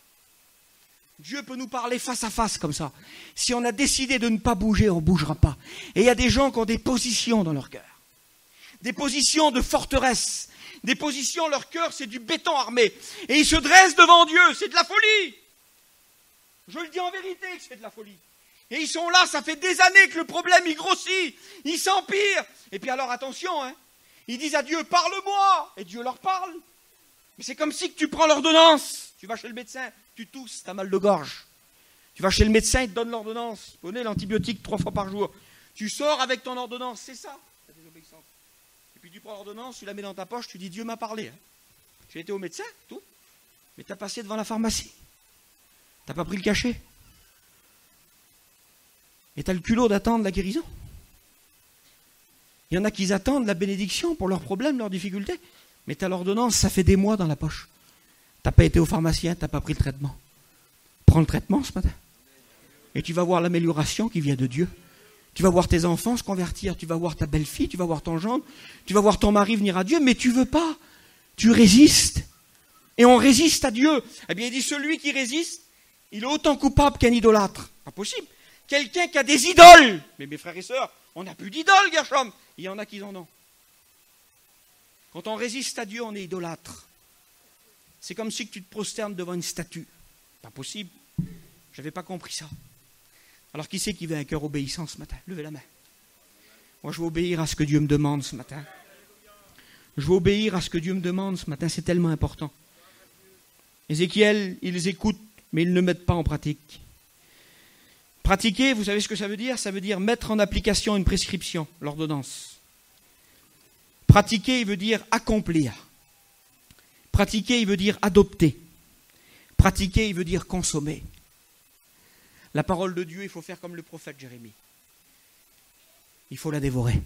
[SPEAKER 1] Dieu peut nous parler face à face comme ça. Si on a décidé de ne pas bouger, on ne bougera pas. Et il y a des gens qui ont des positions dans leur cœur. Des positions de forteresse. Des positions, leur cœur, c'est du béton armé. Et ils se dressent devant Dieu. C'est de la folie. Je le dis en vérité que c'est de la folie. Et ils sont là, ça fait des années que le problème, il grossit, il s'empire. Et puis alors attention, hein, ils disent à Dieu, parle-moi. Et Dieu leur parle. Mais c'est comme si tu prends l'ordonnance. Tu vas chez le médecin, tu tousses, tu as mal de gorge. Tu vas chez le médecin, il te donne l'ordonnance. Prenez l'antibiotique trois fois par jour. Tu sors avec ton ordonnance, c'est ça, la désobéissance. Et puis tu prends l'ordonnance, tu la mets dans ta poche, tu dis Dieu m'a parlé. Hein. J'ai été au médecin, tout. Mais tu as passé devant la pharmacie. Tu n'as pas pris le cachet. Et tu as le culot d'attendre la guérison. Il y en a qui attendent la bénédiction pour leurs problèmes, leurs difficultés. Mais tu as l'ordonnance, ça fait des mois dans la poche. Tu n'as pas été au pharmacien, tu n'as pas pris le traitement. Prends le traitement ce matin. Et tu vas voir l'amélioration qui vient de Dieu. Tu vas voir tes enfants se convertir, tu vas voir ta belle-fille, tu vas voir ton gendre, tu vas voir ton mari venir à Dieu, mais tu veux pas. Tu résistes. Et on résiste à Dieu. Eh bien, il dit celui qui résiste, il est autant coupable qu'un idolâtre. Pas possible. Quelqu'un qui a des idoles. Mais mes frères et sœurs, on n'a plus d'idoles, Gershom. Il y en a qui en ont. Quand on résiste à Dieu, on est idolâtre. C'est comme si tu te prosternes devant une statue. Pas possible. Je n'avais pas compris ça. Alors qui c'est qui veut un cœur obéissant ce matin? Levez la main. Moi, je veux obéir à ce que Dieu me demande ce matin. Je veux obéir à ce que Dieu me demande ce matin. C'est tellement important. Ézéchiel, ils écoutent, mais ils ne mettent pas en pratique. Pratiquer, vous savez ce que ça veut dire? Ça veut dire mettre en application une prescription, l'ordonnance. Pratiquer, il veut dire accomplir. Pratiquer, il veut dire adopter. Pratiquer, il veut dire consommer. La parole de Dieu, il faut faire comme le prophète Jérémie. Il faut la dévorer.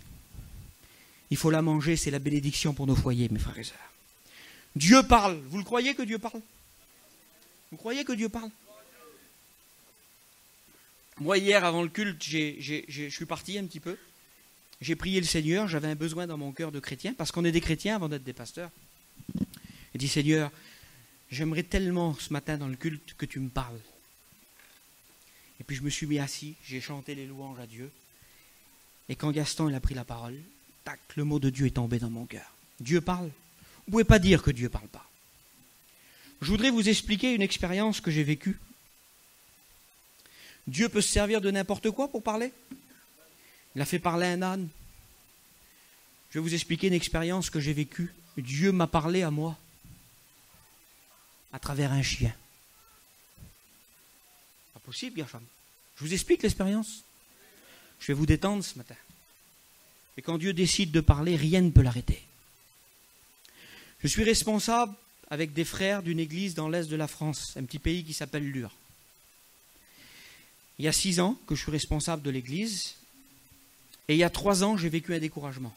[SPEAKER 1] Il faut la manger, c'est la bénédiction pour nos foyers, mes frères et sœurs. Dieu parle. Vous le croyez que Dieu parle? Vous croyez que Dieu parle? Moi, hier, avant le culte, je suis parti un petit peu. J'ai prié le Seigneur, j'avais un besoin dans mon cœur de chrétien, parce qu'on est des chrétiens avant d'être des pasteurs. J'ai dit Seigneur, j'aimerais tellement ce matin dans le culte que tu me parles. Et puis je me suis mis assis, j'ai chanté les louanges à Dieu. Et quand Gaston a pris la parole, tac, le mot de Dieu est tombé dans mon cœur. Dieu parle. Vous ne pouvez pas dire que Dieu ne parle pas. Je voudrais vous expliquer une expérience que j'ai vécue. Dieu peut se servir de n'importe quoi pour parler? Il a fait parler un âne. Je vais vous expliquer une expérience que j'ai vécue. Dieu m'a parlé à moi à travers un chien. Pas possible, Gershom. Je vous explique l'expérience. Je vais vous détendre ce matin. Et quand Dieu décide de parler, rien ne peut l'arrêter. Je suis responsable avec des frères d'une église dans l'est de la France, un petit pays qui s'appelle Lure. Il y a six ans que je suis responsable de l'église, et il y a trois ans, j'ai vécu un découragement.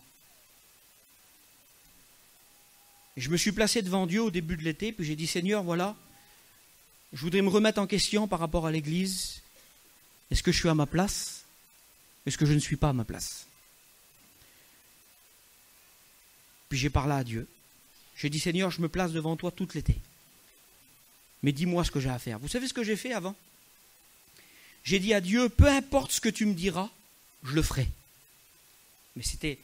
[SPEAKER 1] Je me suis placé devant Dieu au début de l'été, puis j'ai dit Seigneur, voilà, je voudrais me remettre en question par rapport à l'église. Est-ce que je suis à ma place Est-ce que je ne suis pas à ma place? Puis j'ai parlé à Dieu. J'ai dit Seigneur, je me place devant toi toute l'été. Mais dis-moi ce que j'ai à faire. Vous savez ce que j'ai fait avant? J'ai dit à Dieu, peu importe ce que tu me diras, je le ferai. Mais c'était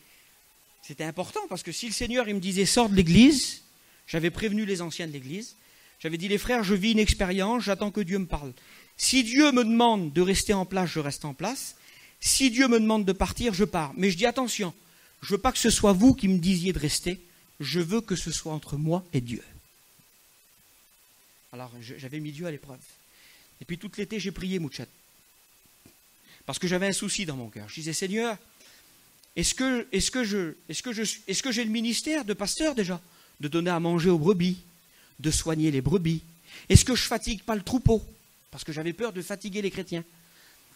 [SPEAKER 1] c'était important parce que si le Seigneur il me disait sors de l'église, j'avais prévenu les anciens de l'église, j'avais dit les frères, je vis une expérience, j'attends que Dieu me parle. Si Dieu me demande de rester en place, je reste en place. Si Dieu me demande de partir, je pars. Mais je dis attention, je veux pas que ce soit vous qui me disiez de rester, je veux que ce soit entre moi et Dieu. Alors j'avais mis Dieu à l'épreuve. Et puis toute l'été, j'ai prié Mouchat. Parce que j'avais un souci dans mon cœur. Je disais, Seigneur, est-ce que, j'ai le ministère de pasteur déjà? De donner à manger aux brebis, de soigner les brebis Est-ce que je fatigue pas le troupeau? Parce que j'avais peur de fatiguer les chrétiens.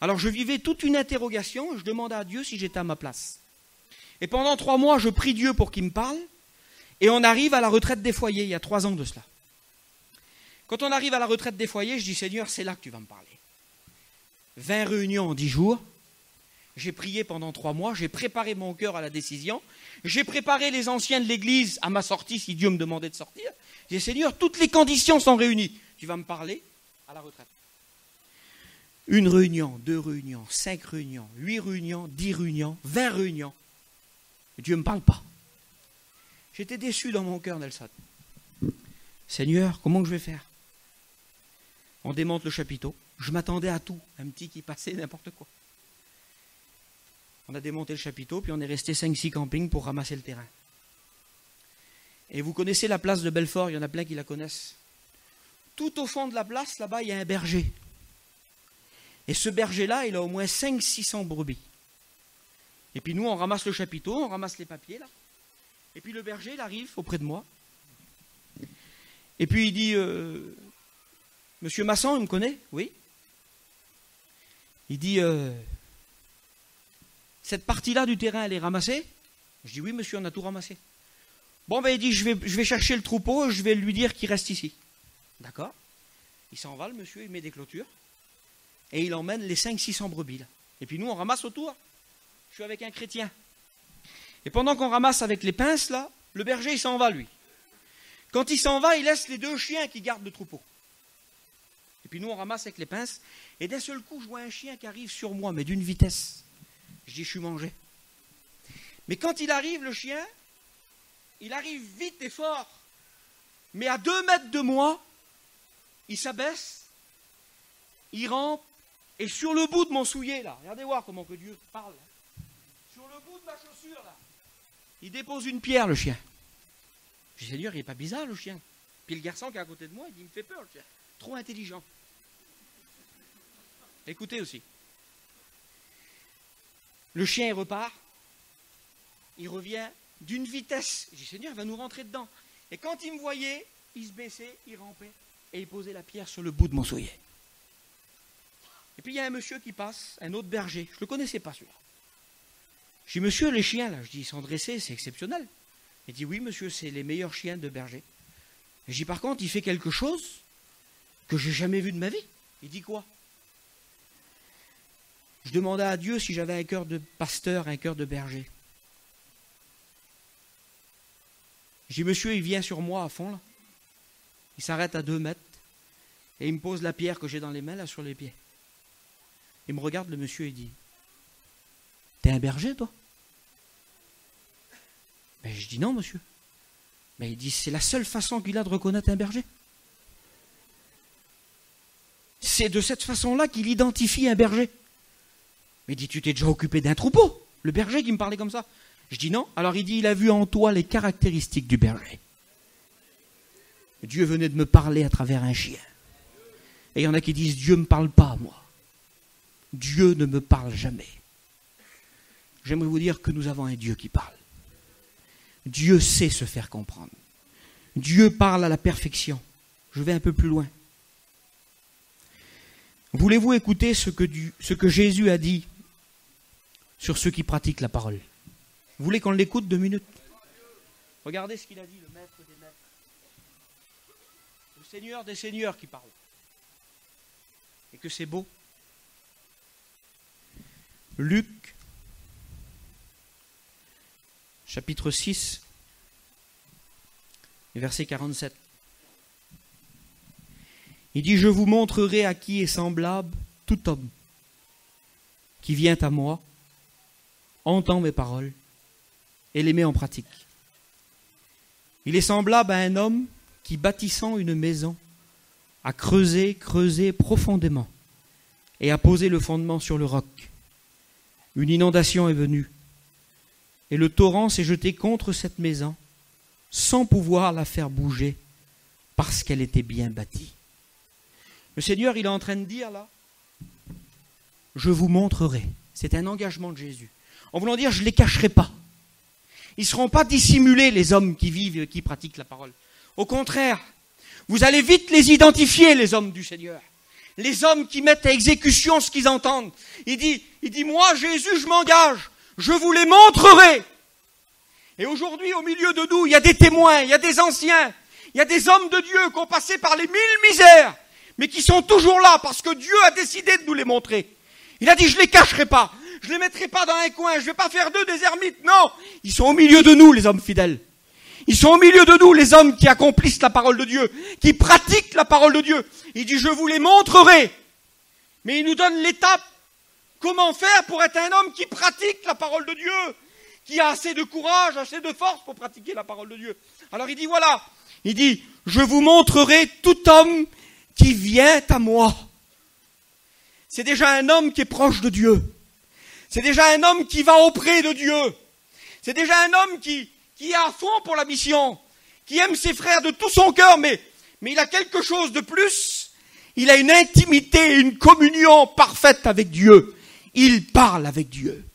[SPEAKER 1] Alors je vivais toute une interrogation, je demandais à Dieu si j'étais à ma place. Et pendant trois mois, je prie Dieu pour qu'il me parle, et on arrive à la retraite des foyers, il y a trois ans de cela. Quand on arrive à la retraite des foyers, je dis Seigneur, c'est là que tu vas me parler. 20 réunions en dix jours, j'ai prié pendant trois mois, j'ai préparé mon cœur à la décision, j'ai préparé les anciens de l'Église à ma sortie si Dieu me demandait de sortir. J'ai dit, Seigneur, toutes les conditions sont réunies. Tu vas me parler à la retraite. Une réunion, deux réunions, cinq réunions, huit réunions, dix réunions, vingt réunions. Dieu ne me parle pas. J'étais déçu dans mon cœur, Nelson. Seigneur, comment je vais faire? On démonte le chapiteau. Je m'attendais à tout. Un petit qui passait, n'importe quoi. On a démonté le chapiteau, puis on est resté 5-6 campings pour ramasser le terrain. Et vous connaissez la place de Belfort, il y en a plein qui la connaissent. Tout au fond de la place, là-bas, il y a un berger. Et ce berger-là, il a au moins 500-600 brebis. Et puis nous, on ramasse le chapiteau, on ramasse les papiers, là. Et puis le berger, il arrive auprès de moi. Et puis il dit, euh, Monsieur Masson, il me connaît? Oui. Il dit, euh, cette partie-là du terrain, elle est ramassée? Je dis oui, monsieur, on a tout ramassé. Bon, ben il dit, je vais, chercher le troupeau, je vais lui dire qu'il reste ici. D'accord Il s'en va, le monsieur, il met des clôtures. Et il emmène les 500-600 brebis. Et puis nous, on ramasse autour. Je suis avec un chrétien. Et pendant qu'on ramasse avec les pinces, là, le berger, il s'en va, lui. Quand il s'en va, il laisse les deux chiens qui gardent le troupeau. Et puis nous, on ramasse avec les pinces. Et d'un seul coup, je vois un chien qui arrive sur moi, mais d'une vitesse. Je dis, je suis mangé. Mais quand il arrive, le chien, il arrive vite et fort. Mais à deux mètres de moi, il s'abaisse, il rampe, et sur le bout de mon soulier, là, regardez voir comment que Dieu parle. Sur le bout de ma chaussure, là, il dépose une pierre, le chien. Je dis, Seigneur, il n'est pas bizarre, le chien. Puis le garçon qui est à côté de moi, il dit, il me fait peur, le chien. Trop intelligent. Écoutez aussi. Le chien repart, il revient d'une vitesse. J'ai dit, Seigneur, il va nous rentrer dedans. Et quand il me voyait, il se baissait, il rampait, et il posait la pierre sur le bout de mon soulier. Et puis il y a un monsieur qui passe, un autre berger. Je ne le connaissais pas celui-là. Je dis, monsieur, les chiens, là, je dis, ils sont c'est exceptionnel. Il dit, oui, monsieur, c'est les meilleurs chiens de berger. je dis, par contre, il fait quelque chose que j'ai jamais vu de ma vie. Il dit quoi? Je demandais à Dieu si j'avais un cœur de pasteur, un cœur de berger. Dis, monsieur, il vient sur moi à fond, là. Il s'arrête à deux mètres et il me pose la pierre que j'ai dans les mains, là, sur les pieds. Il me regarde, le monsieur, et dit, T'es un berger, toi? Ben, Je dis non, monsieur. Mais ben, il dit, c'est la seule façon qu'il a de reconnaître un berger. C'est de cette façon-là qu'il identifie un berger. Il dit, tu t'es déjà occupé d'un troupeau Le berger qui me parlait comme ça. Je dis non. Alors il dit, il a vu en toi les caractéristiques du berger. Dieu venait de me parler à travers un chien. Et il y en a qui disent, Dieu ne me parle pas, moi. Dieu ne me parle jamais. J'aimerais vous dire que nous avons un Dieu qui parle. Dieu sait se faire comprendre. Dieu parle à la perfection. Je vais un peu plus loin. Voulez-vous écouter ce que, Jésus a dit sur ceux qui pratiquent la parole Vous voulez qu'on l'écoute deux minutes? Regardez ce qu'il a dit, le maître des maîtres. Le Seigneur des seigneurs qui parle. Et que c'est beau. Luc, chapitre 6, verset 47. Il dit, je vous montrerai à qui est semblable tout homme qui vient à moi, entend mes paroles et les met en pratique. Il est semblable à un homme qui, bâtissant une maison, a creusé, creusé profondément et a posé le fondement sur le roc. Une inondation est venue et le torrent s'est jeté contre cette maison sans pouvoir la faire bouger parce qu'elle était bien bâtie. Le Seigneur, il est en train de dire là, je vous montrerai. C'est un engagement de Jésus. En voulant dire, je ne les cacherai pas. Ils ne seront pas dissimulés, les hommes qui vivent, qui pratiquent la parole. Au contraire, vous allez vite les identifier, les hommes du Seigneur. Les hommes qui mettent à exécution ce qu'ils entendent. Il dit, il dit, moi, Jésus, je m'engage. Je vous les montrerai. Et aujourd'hui, au milieu de nous, il y a des témoins, il y a des anciens, il y a des hommes de Dieu qui ont passé par les mille misères, mais qui sont toujours là parce que Dieu a décidé de nous les montrer. Il a dit, je ne les cacherai pas, je ne les mettrai pas dans un coin, je ne vais pas faire d'eux des ermites. Non, ils sont au milieu de nous, les hommes fidèles. Ils sont au milieu de nous, les hommes qui accomplissent la parole de Dieu, qui pratiquent la parole de Dieu. Il dit, je vous les montrerai. Mais il nous donne l'étape. Comment faire pour être un homme qui pratique la parole de Dieu, qui a assez de courage, assez de force pour pratiquer la parole de Dieu? Alors il dit, voilà, il dit, je vous montrerai tout homme qui vient à moi. C'est déjà un homme qui est proche de Dieu. C'est déjà un homme qui va auprès de Dieu. C'est déjà un homme qui, qui est à fond pour la mission, qui aime ses frères de tout son cœur, mais, mais il a quelque chose de plus. Il a une intimité, une communion parfaite avec Dieu. Il parle avec Dieu.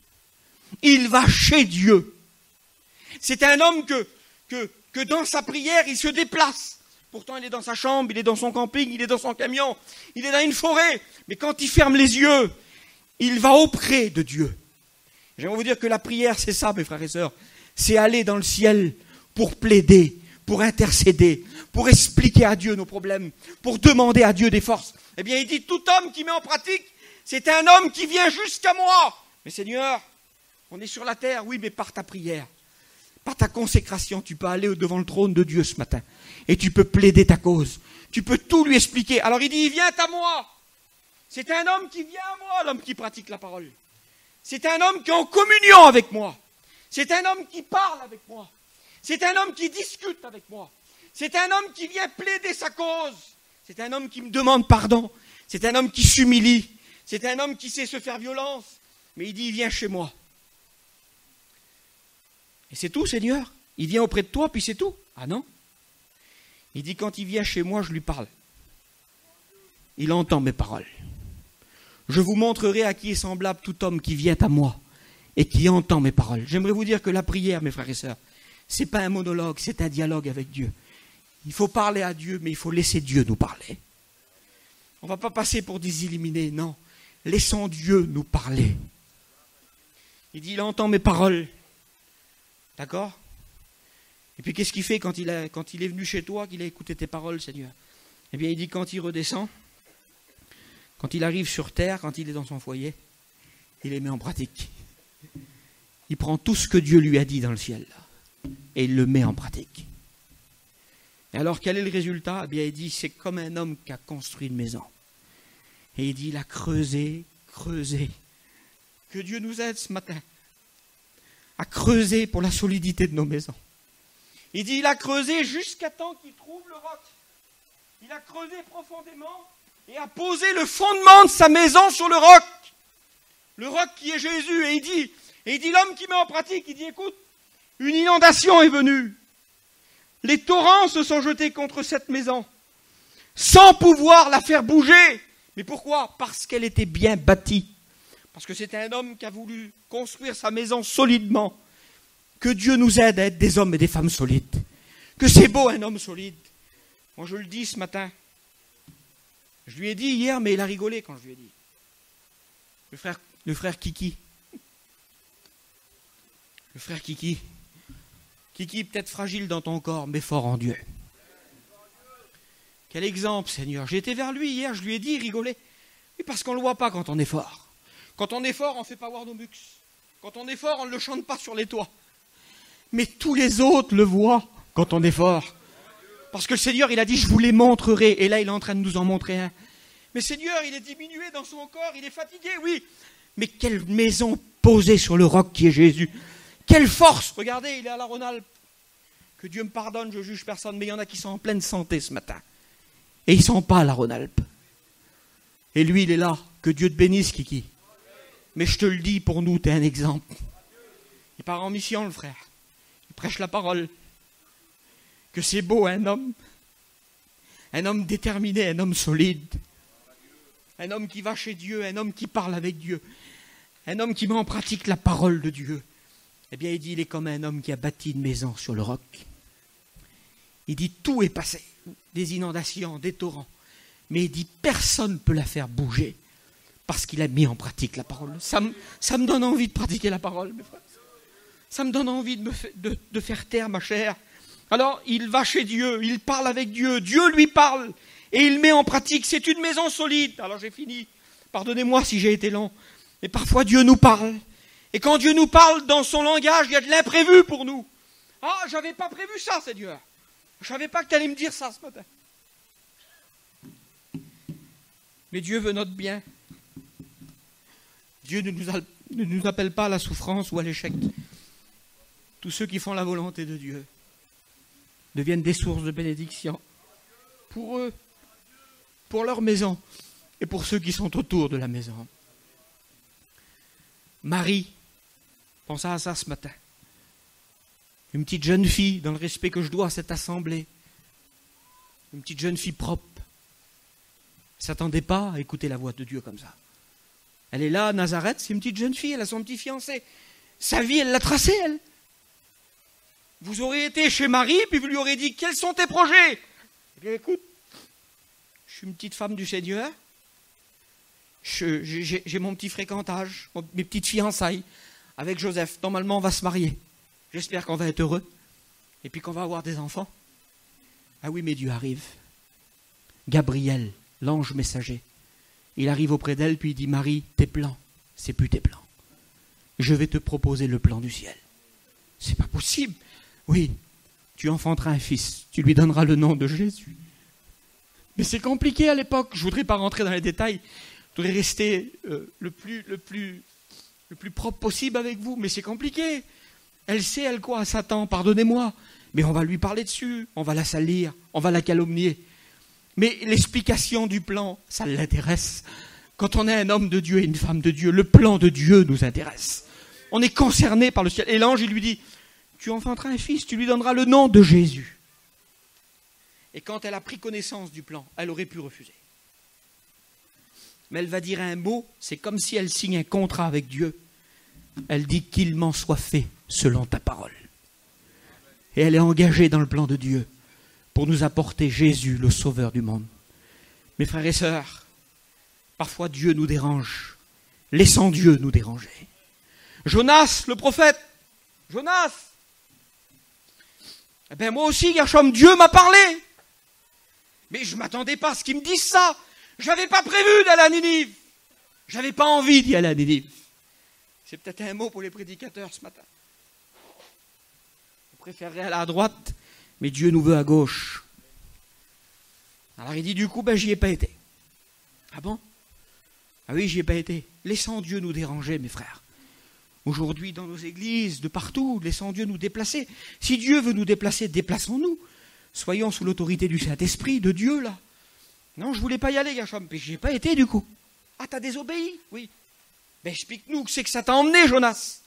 [SPEAKER 1] Il va chez Dieu. C'est un homme que, que, que dans sa prière, il se déplace. Pourtant, il est dans sa chambre, il est dans son camping, il est dans son camion, il est dans une forêt. Mais quand il ferme les yeux, il va auprès de Dieu. J'aimerais vous dire que la prière, c'est ça, mes frères et sœurs. C'est aller dans le ciel pour plaider, pour intercéder, pour expliquer à Dieu nos problèmes, pour demander à Dieu des forces. Eh bien, il dit, tout homme qui met en pratique, c'est un homme qui vient jusqu'à moi. Mais Seigneur, on est sur la terre, oui, mais par ta prière, par ta consécration, tu peux aller devant le trône de Dieu ce matin et tu peux plaider ta cause. Tu peux tout lui expliquer. Alors il dit, il vient à moi. C'est un homme qui vient à moi, l'homme qui pratique la parole. C'est un homme qui est en communion avec moi. C'est un homme qui parle avec moi. C'est un homme qui discute avec moi. C'est un homme qui vient plaider sa cause. C'est un homme qui me demande pardon. C'est un homme qui s'humilie. C'est un homme qui sait se faire violence. Mais il dit, il vient chez moi. Et c'est tout, Seigneur. Il vient auprès de toi, puis c'est tout. Ah non? Il dit, quand il vient chez moi, je lui parle. Il entend mes paroles. Je vous montrerai à qui est semblable tout homme qui vient à moi et qui entend mes paroles. J'aimerais vous dire que la prière, mes frères et sœurs, ce n'est pas un monologue, c'est un dialogue avec Dieu. Il faut parler à Dieu, mais il faut laisser Dieu nous parler. On ne va pas passer pour des illuminés, non. Laissons Dieu nous parler. Il dit, il entend mes paroles. D'accord? Et puis qu'est-ce qu'il fait quand il est venu chez toi, qu'il a écouté tes paroles, Seigneur? Eh bien, il dit quand il redescend, quand il arrive sur terre, quand il est dans son foyer, il les met en pratique. Il prend tout ce que Dieu lui a dit dans le ciel et il le met en pratique. Et alors quel est le résultat? Eh bien, il dit c'est comme un homme qui a construit une maison. Et il dit il a creusé, creusé. Que Dieu nous aide ce matin à creuser pour la solidité de nos maisons. Il dit il a creusé jusqu'à temps qu'il trouve le roc. Il a creusé profondément et a posé le fondement de sa maison sur le roc. Le roc qui est Jésus. Et il dit, et il dit l'homme qui met en pratique, il dit écoute, une inondation est venue. Les torrents se sont jetés contre cette maison, sans pouvoir la faire bouger. Mais pourquoi? Parce qu'elle était bien bâtie. Parce que c'était un homme qui a voulu construire sa maison solidement. Que Dieu nous aide à être des hommes et des femmes solides. Que c'est beau un homme solide. Moi je le dis ce matin. Je lui ai dit hier, mais il a rigolé quand je lui ai dit. Le frère, Kiki. Le frère Kiki. Kiki, peut-être fragile dans ton corps, mais fort en Dieu. Quel exemple, Seigneur. J'ai été vers lui hier, je lui ai dit, il rigolait. Parce qu'on ne le voit pas quand on est fort. Quand on est fort, on ne fait pas voir nos mux. Quand on est fort, on ne le chante pas sur les toits. Mais tous les autres le voient quand on est fort. Parce que le Seigneur, il a dit, je vous les montrerai. Et là, il est en train de nous en montrer un. Mais Seigneur, il est diminué dans son corps, il est fatigué, oui. Mais quelle maison posée sur le roc qui est Jésus. Quelle force Regardez, il est à la Rhône-Alpes. Que Dieu me pardonne, je juge personne, mais il y en a qui sont en pleine santé ce matin. Et ils ne sont pas à la Rhône-Alpes. Et lui, il est là. Que Dieu te bénisse, Kiki. Mais je te le dis, pour nous, tu es un exemple. Il part en mission, le frère. Il prêche la parole. Que c'est beau, un homme. Un homme déterminé, un homme solide. Un homme qui va chez Dieu, un homme qui parle avec Dieu. Un homme qui met en pratique la parole de Dieu. Eh bien, il dit, il est comme un homme qui a bâti une maison sur le roc. Il dit, tout est passé, des inondations, des torrents. Mais il dit, personne ne peut la faire bouger parce qu'il a mis en pratique la parole. Ça me, donne envie de pratiquer la parole, mes frères. Ça me donne envie de, de faire taire ma chair. Alors, il va chez Dieu, il parle avec Dieu, Dieu lui parle, et il met en pratique. C'est une maison solide. Alors, j'ai fini. Pardonnez-moi si j'ai été long. Mais parfois, Dieu nous parle. Et quand Dieu nous parle dans son langage, il y a de l'imprévu pour nous. Ah, j'avais pas prévu ça, Seigneur. Je savais pas que tu allais me dire ça ce matin. Mais Dieu veut notre bien. Dieu ne nous appelle pas à la souffrance ou à l'échec. Tous ceux qui font la volonté de Dieu deviennent des sources de bénédiction pour eux, pour leur maison et pour ceux qui sont autour de la maison. Marie, pensez à ça ce matin. Une petite jeune fille, dans le respect que je dois à cette assemblée. Une petite jeune fille propre. Elle s'attendait pas à écouter la voix de Dieu comme ça. Elle est là Nazareth, c'est une petite jeune fille, elle a son petit fiancé. Sa vie, elle l'a tracée, elle. Vous aurez été chez Marie, puis vous lui aurez dit Quels sont tes projets? Eh bien, écoute, je suis une petite femme du Seigneur. J'ai mon petit fréquentage, mes petites fiançailles avec Joseph. Normalement, on va se marier. J'espère qu'on va être heureux. Et puis qu'on va avoir des enfants. Ah oui, mais Dieu arrive. Gabriel, l'ange messager. Il arrive auprès d'elle, puis il dit Marie, tes plans, c'est plus tes plans. Je vais te proposer le plan du ciel. C'est pas possible. Oui, tu enfanteras un fils, tu lui donneras le nom de Jésus. Mais c'est compliqué à l'époque, je ne voudrais pas rentrer dans les détails, je voudrais rester euh, le, plus, le, plus, le plus propre possible avec vous, mais c'est compliqué. Elle sait, elle quoi, Satan, pardonnez-moi, mais on va lui parler dessus, on va la salir, on va la calomnier. Mais l'explication du plan, ça l'intéresse. Quand on est un homme de Dieu et une femme de Dieu, le plan de Dieu nous intéresse. On est concerné par le ciel. Et l'ange, il lui dit, tu enfanteras un fils, tu lui donneras le nom de Jésus. Et quand elle a pris connaissance du plan, elle aurait pu refuser. Mais elle va dire un mot, c'est comme si elle signe un contrat avec Dieu. Elle dit qu'il m'en soit fait selon ta parole. Et elle est engagée dans le plan de Dieu pour nous apporter Jésus, le Sauveur du monde. Mes frères et sœurs, parfois Dieu nous dérange. Laissons Dieu nous déranger. Jonas, le prophète, Jonas, eh bien, moi aussi, Gershom, Dieu m'a parlé. Mais je ne m'attendais pas à ce qu'il me dise ça. Je n'avais pas prévu d'aller à Ninive. Je n'avais pas envie d'y aller à Ninive. C'est peut-être un mot pour les prédicateurs ce matin. On préférerait aller à droite, mais Dieu nous veut à gauche. Alors il dit du coup, ben j'y ai pas été. Ah bon? Ah oui, j'y ai pas été. Laissons Dieu nous déranger, mes frères. Aujourd'hui, dans nos églises, de partout, laissons Dieu nous déplacer. Si Dieu veut nous déplacer, déplaçons-nous. Soyons sous l'autorité du Saint-Esprit, de Dieu, là. Non, je voulais pas y aller, Gacham, mais j'y ai pas été, du coup. Ah, t'as désobéi? Oui. Ben, explique-nous, que c'est que ça t'a emmené, Jonas?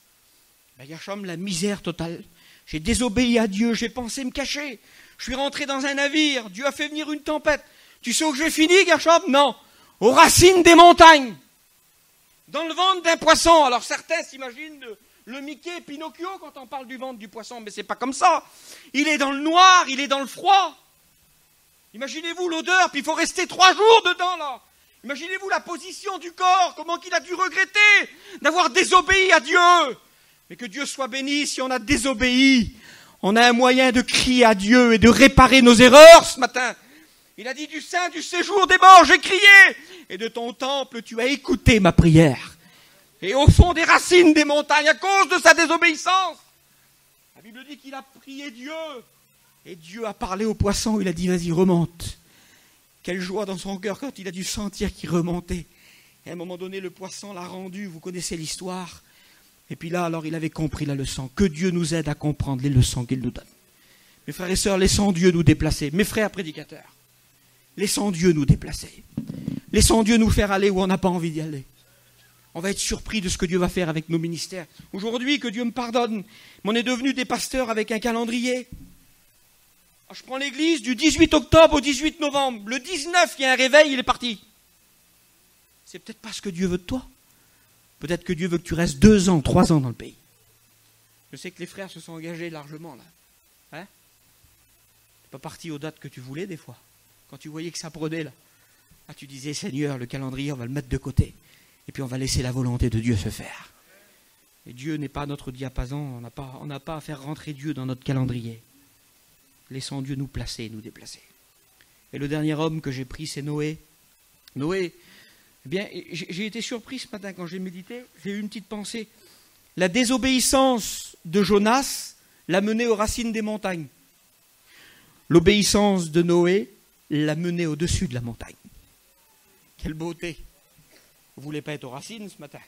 [SPEAKER 1] Ben, la misère totale. J'ai désobéi à Dieu, j'ai pensé me cacher. Je suis rentré dans un navire, Dieu a fait venir une tempête. Tu sais où j'ai fini, Gershom Non. Aux racines des montagnes. Dans le ventre d'un poisson. Alors certains s'imaginent le Mickey Pinocchio quand on parle du ventre du poisson, mais c'est pas comme ça. Il est dans le noir, il est dans le froid. Imaginez-vous l'odeur, puis il faut rester trois jours dedans là. Imaginez-vous la position du corps, comment qu'il a dû regretter d'avoir désobéi à Dieu. Mais que Dieu soit béni si on a désobéi on a un moyen de crier à Dieu et de réparer nos erreurs ce matin. Il a dit du sein du séjour des morts, j'ai crié, et de ton temple tu as écouté ma prière. Et au fond des racines des montagnes, à cause de sa désobéissance, la Bible dit qu'il a prié Dieu, et Dieu a parlé au poisson, il a dit vas-y remonte. Quelle joie dans son cœur quand il a dû sentir qu'il remontait. Et à un moment donné, le poisson l'a rendu, vous connaissez l'histoire. Et puis là, alors, il avait compris la leçon. Que Dieu nous aide à comprendre les leçons qu'il nous donne. Mes frères et sœurs, laissons Dieu nous déplacer. Mes frères prédicateurs, laissons Dieu nous déplacer. Laissons Dieu nous faire aller où on n'a pas envie d'y aller. On va être surpris de ce que Dieu va faire avec nos ministères. Aujourd'hui, que Dieu me pardonne, mais on est devenu des pasteurs avec un calendrier. Ah, je prends l'église du 18 octobre au 18 novembre. Le 19, il y a un réveil, il est parti. C'est peut-être pas ce que Dieu veut de toi. Peut-être que Dieu veut que tu restes deux ans, trois ans dans le pays. Je sais que les frères se sont engagés largement là. Hein? Pas parti aux dates que tu voulais des fois. Quand tu voyais que ça prenait là. Ah, tu disais Seigneur, le calendrier, on va le mettre de côté. Et puis on va laisser la volonté de Dieu se faire. Et Dieu n'est pas notre diapason, on n'a pas, à faire rentrer Dieu dans notre calendrier. Laissons Dieu nous placer, nous déplacer. Et le dernier homme que j'ai pris, c'est Noé. Noé, eh bien, j'ai été surpris ce matin quand j'ai médité, j'ai eu une petite pensée. La désobéissance de Jonas l'a mené aux racines des montagnes. L'obéissance de Noé l'a mené au-dessus de la montagne. Quelle beauté Vous voulez pas être aux racines ce matin?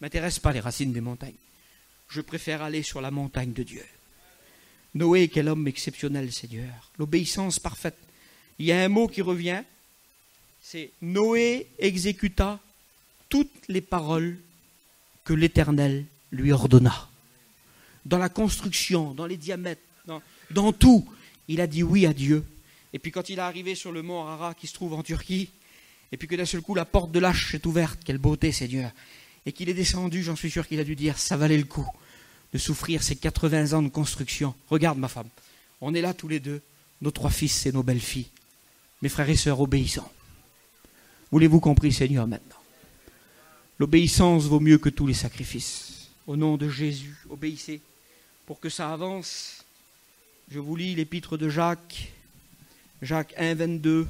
[SPEAKER 1] M'intéresse pas les racines des montagnes. Je préfère aller sur la montagne de Dieu. Noé, quel homme exceptionnel, Seigneur. L'obéissance parfaite. Il y a un mot qui revient, c'est Noé exécuta toutes les paroles que l'Éternel lui ordonna. Dans la construction, dans les diamètres, dans, tout, il a dit oui à Dieu. Et puis quand il est arrivé sur le mont Arara qui se trouve en Turquie, et puis que d'un seul coup la porte de l'âche s'est ouverte, quelle beauté Seigneur, et qu'il est descendu, j'en suis sûr qu'il a dû dire, ça valait le coup de souffrir ces 80 ans de construction. Regarde ma femme, on est là tous les deux, nos trois fils et nos belles-filles, mes frères et sœurs obéissants. Voulez-vous compris, Seigneur, maintenant? L'obéissance vaut mieux que tous les sacrifices. Au nom de Jésus, obéissez pour que ça avance. Je vous lis l'épître de Jacques, Jacques 1, 22.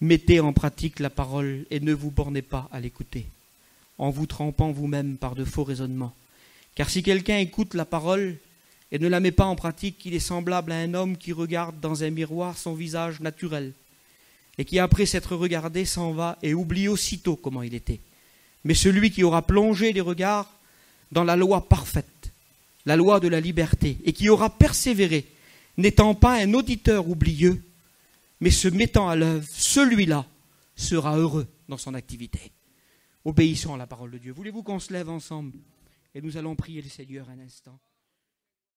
[SPEAKER 1] Mettez en pratique la parole et ne vous bornez pas à l'écouter, en vous trempant vous-même par de faux raisonnements. Car si quelqu'un écoute la parole et ne la met pas en pratique, il est semblable à un homme qui regarde dans un miroir son visage naturel et qui après s'être regardé s'en va et oublie aussitôt comment il était. Mais celui qui aura plongé les regards dans la loi parfaite, la loi de la liberté, et qui aura persévéré, n'étant pas un auditeur oublieux, mais se mettant à l'œuvre, celui-là sera heureux dans son activité. Obéissons à la parole de Dieu. Voulez-vous qu'on se lève ensemble? Et nous allons prier le Seigneur un instant